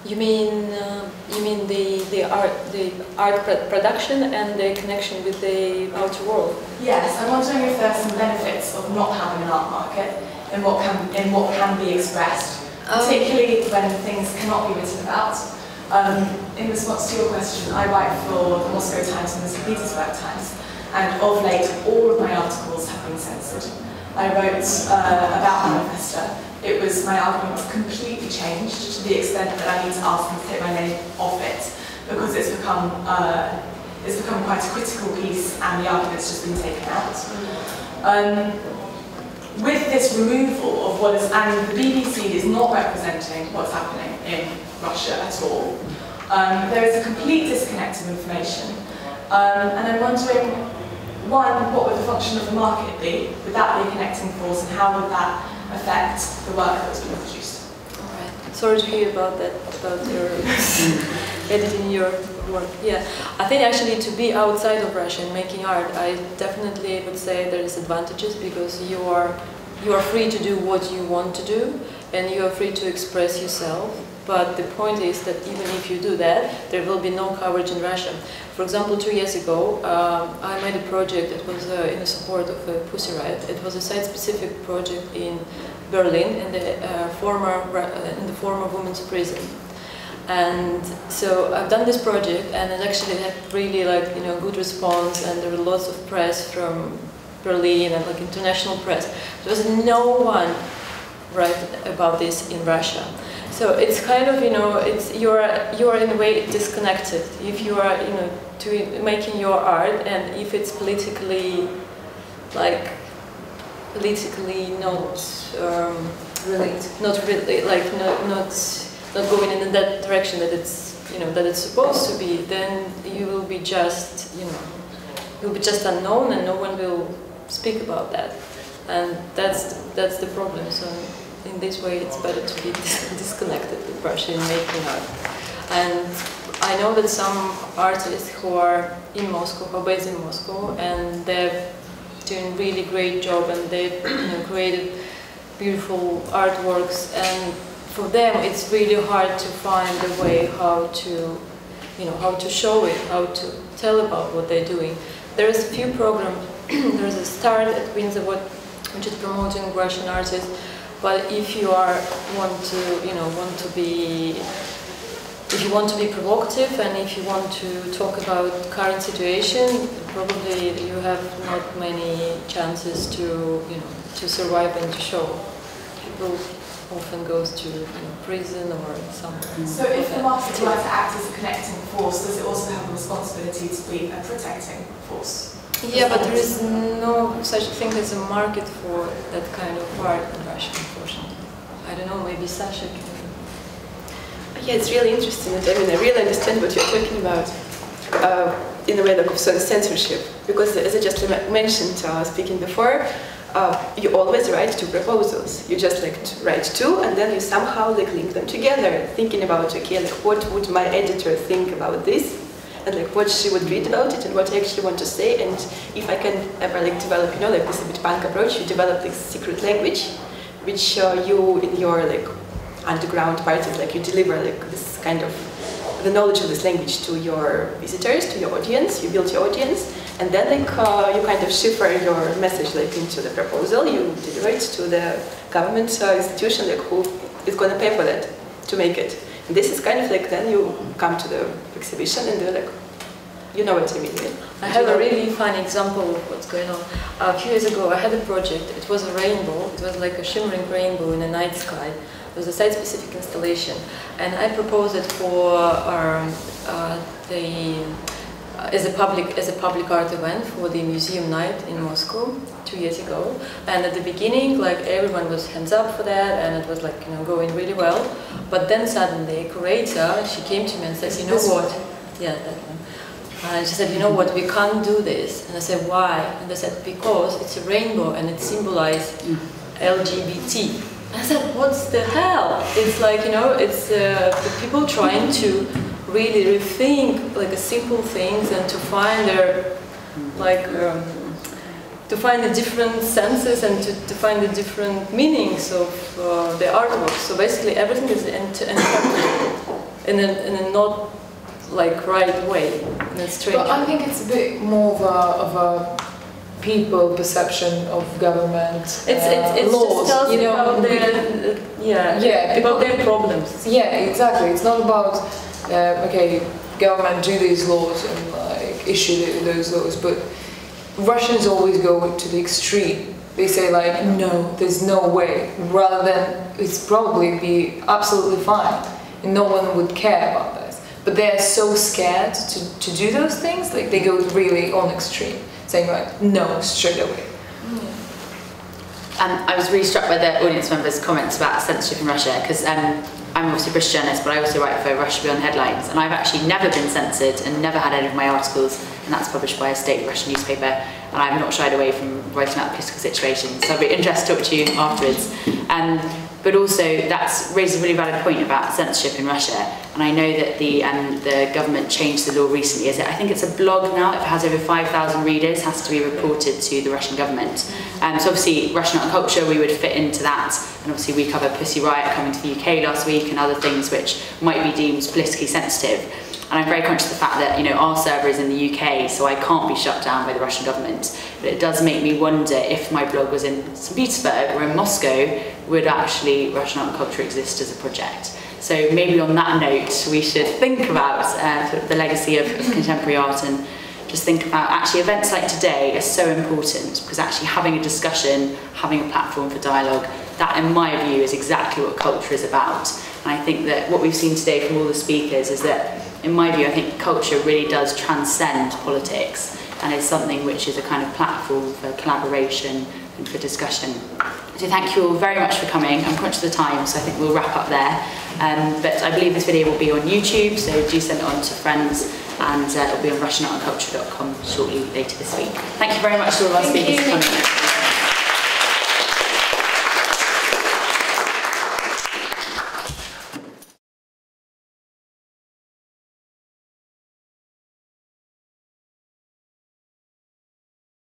You mean uh, you mean the the art the art pro- production and the connection with the outer world? Yes, I'm wondering if there are some benefits of not having an art market in what can in what can be expressed, particularly when things cannot be written about. Um, in response to your question, I write for the Moscow Times and the St. Petersburg Times, and of late, all of my articles have been censored. I wrote uh, about Manifesta. It was my argument was completely changed to the extent that I need to ask them to take my name off it because it's become uh, it's become quite a critical piece, and the argument's just been taken out. Um, with this removal of what is, and the BBC is not representing what's happening in Russia at all, um, there is a complete disconnect of information. Um, and I'm wondering, one, what would the function of the market be? Would that be a connecting force, and how would that affect the work that was being produced? Sorry to hear about that, about your editing your work. Yeah, I think actually to be outside of Russia and making art, I definitely would say there is advantages because you are you are free to do what you want to do and you are free to express yourself. But the point is that even if you do that, there will be no coverage in Russia. For example, two years ago, um, I made a project that was uh, in the support of uh, Pussy Riot. It was a site-specific project in Berlin, in the uh, former uh, in the former women's prison. And so I've done this project, and it actually had really like you know good response, and there were lots of press from Berlin and like international press. There was no one write about this in Russia. So it's kind of you know it's you're you're in a way disconnected if you are you know to making your art and if it's politically like politically not um, relate. not really like not not not going in that direction that it's you know that it's supposed to be then you will be just you know you'll be just unknown and no one will speak about that and that's that's the problem. So in this way, it's better to be disconnected with Russia in making art. And I know that some artists who are in Moscow, who are based in Moscow, and they're doing really great job, and they've you know, created beautiful artworks. And for them, it's really hard to find a way how to, you know, how to show it, how to tell about what they're doing. There's a few programs. There's a start at Windsor, which is promoting Russian artists. But if you are want to, you know, want to be if you want to be provocative and if you want to talk about current situation, probably you have not many chances to, you know, to survive and to show. People often goes to you know, prison or somewhere. So if the market were to act as a connecting force, does it also have a responsibility to be a protecting force? Yeah, but there is no such thing as a market for that kind of art in Russia, unfortunately. I don't know, maybe Sasha can yeah, it's really interesting. I mean, I really understand what you're talking about uh, in the way of censorship. Because as I just mentioned, uh, speaking before, uh, you always write two proposals. You just like write two, and then you somehow like link them together, thinking about okay, like what would my editor think about this, and like what she would read about it, and what I actually want to say, and if I can ever like develop, you know, like this a bit punk approach, you develop this secret language, which uh, you in your like underground parties, like you deliver like this kind of the knowledge of this language to your visitors, to your audience, you build your audience, and then like uh, you kind of shipper your message like into the proposal, you deliver it to the government uh, institution like who is going to pay for that to make it. And this is kind of like then you come to the exhibition and they're like, you know what I mean. I have a really fun example of what's going on. A few years ago I had a project, it was a rainbow, it was like a shimmering rainbow in a night sky. It was a site-specific installation, and I proposed it for um, uh, the uh, as a public as a public art event for the museum night in Moscow two years ago. And at the beginning, like everyone was hands up for that, and it was like you know going really well. But then suddenly, a curator she came to me and says, you know what? Yeah, that one. And she said, you know what, we can't do this. And I said, why? And they said, because it's a rainbow and it symbolizes LGBT. I said, what's the hell? It's like, you know, it's uh, the people trying to really rethink like simple things and to find their, like, um, to find the different senses and to, to find the different meanings of uh, the artwork. So basically everything is interpreted in a, in a not like right way, in a strange But I think it's a bit more of a, of a people perception of government it's, uh, it's, it's laws, just you know, about their, yeah, yeah, about their problems. Yeah, exactly. It's not about uh, okay, government do these laws and like issue those laws, but Russians always go to the extreme. They say like, no, there's no way, rather than it's probably be absolutely fine, and no one would care about this. But they're so scared to, to do those things, like they go really on extreme saying like no straight away. Um, I was really struck by the audience members' comments about censorship in Russia because um, I'm obviously a British journalist, but I also write for Russia Beyond Headlines, and I've actually never been censored and never had any of my articles, and that's published by a state Russian newspaper. And I've not shied away from writing about the political situation so I'd be interested to talk to you afterwards. Um, but also that's raises a really valid point about censorship in Russia and I know that the um, the government changed the law recently. Is it? I think it's a blog now. If It has over 5,000 readers. Has to be reported to the Russian government. Um, so obviously, Russian art and culture, we would fit into that, and obviously we cover Pussy Riot coming to the UK last week and other things which might be deemed politically sensitive. And I'm very conscious of the fact that you know our server is in the UK, so I can't be shut down by the Russian government. But it does make me wonder if my blog was in St. Petersburg or in Moscow, would actually Russian art and culture exist as a project? So maybe on that note, we should think about uh, sort of the legacy of, of contemporary art and just think about actually events like today are so important because actually having a discussion, having a platform for dialogue, that in my view is exactly what culture is about. And I think that what we've seen today from all the speakers is that in my view I think culture really does transcend politics and is something which is a kind of platform for collaboration and for discussion. So thank you all very much for coming. I'm conscious of the time, so I think we'll wrap up there. Um, but I believe this video will be on YouTube, so do send it on to friends, and uh, it'll be on RussianArtandCulture.com shortly later this week. Thank you very much to all our speakers for coming.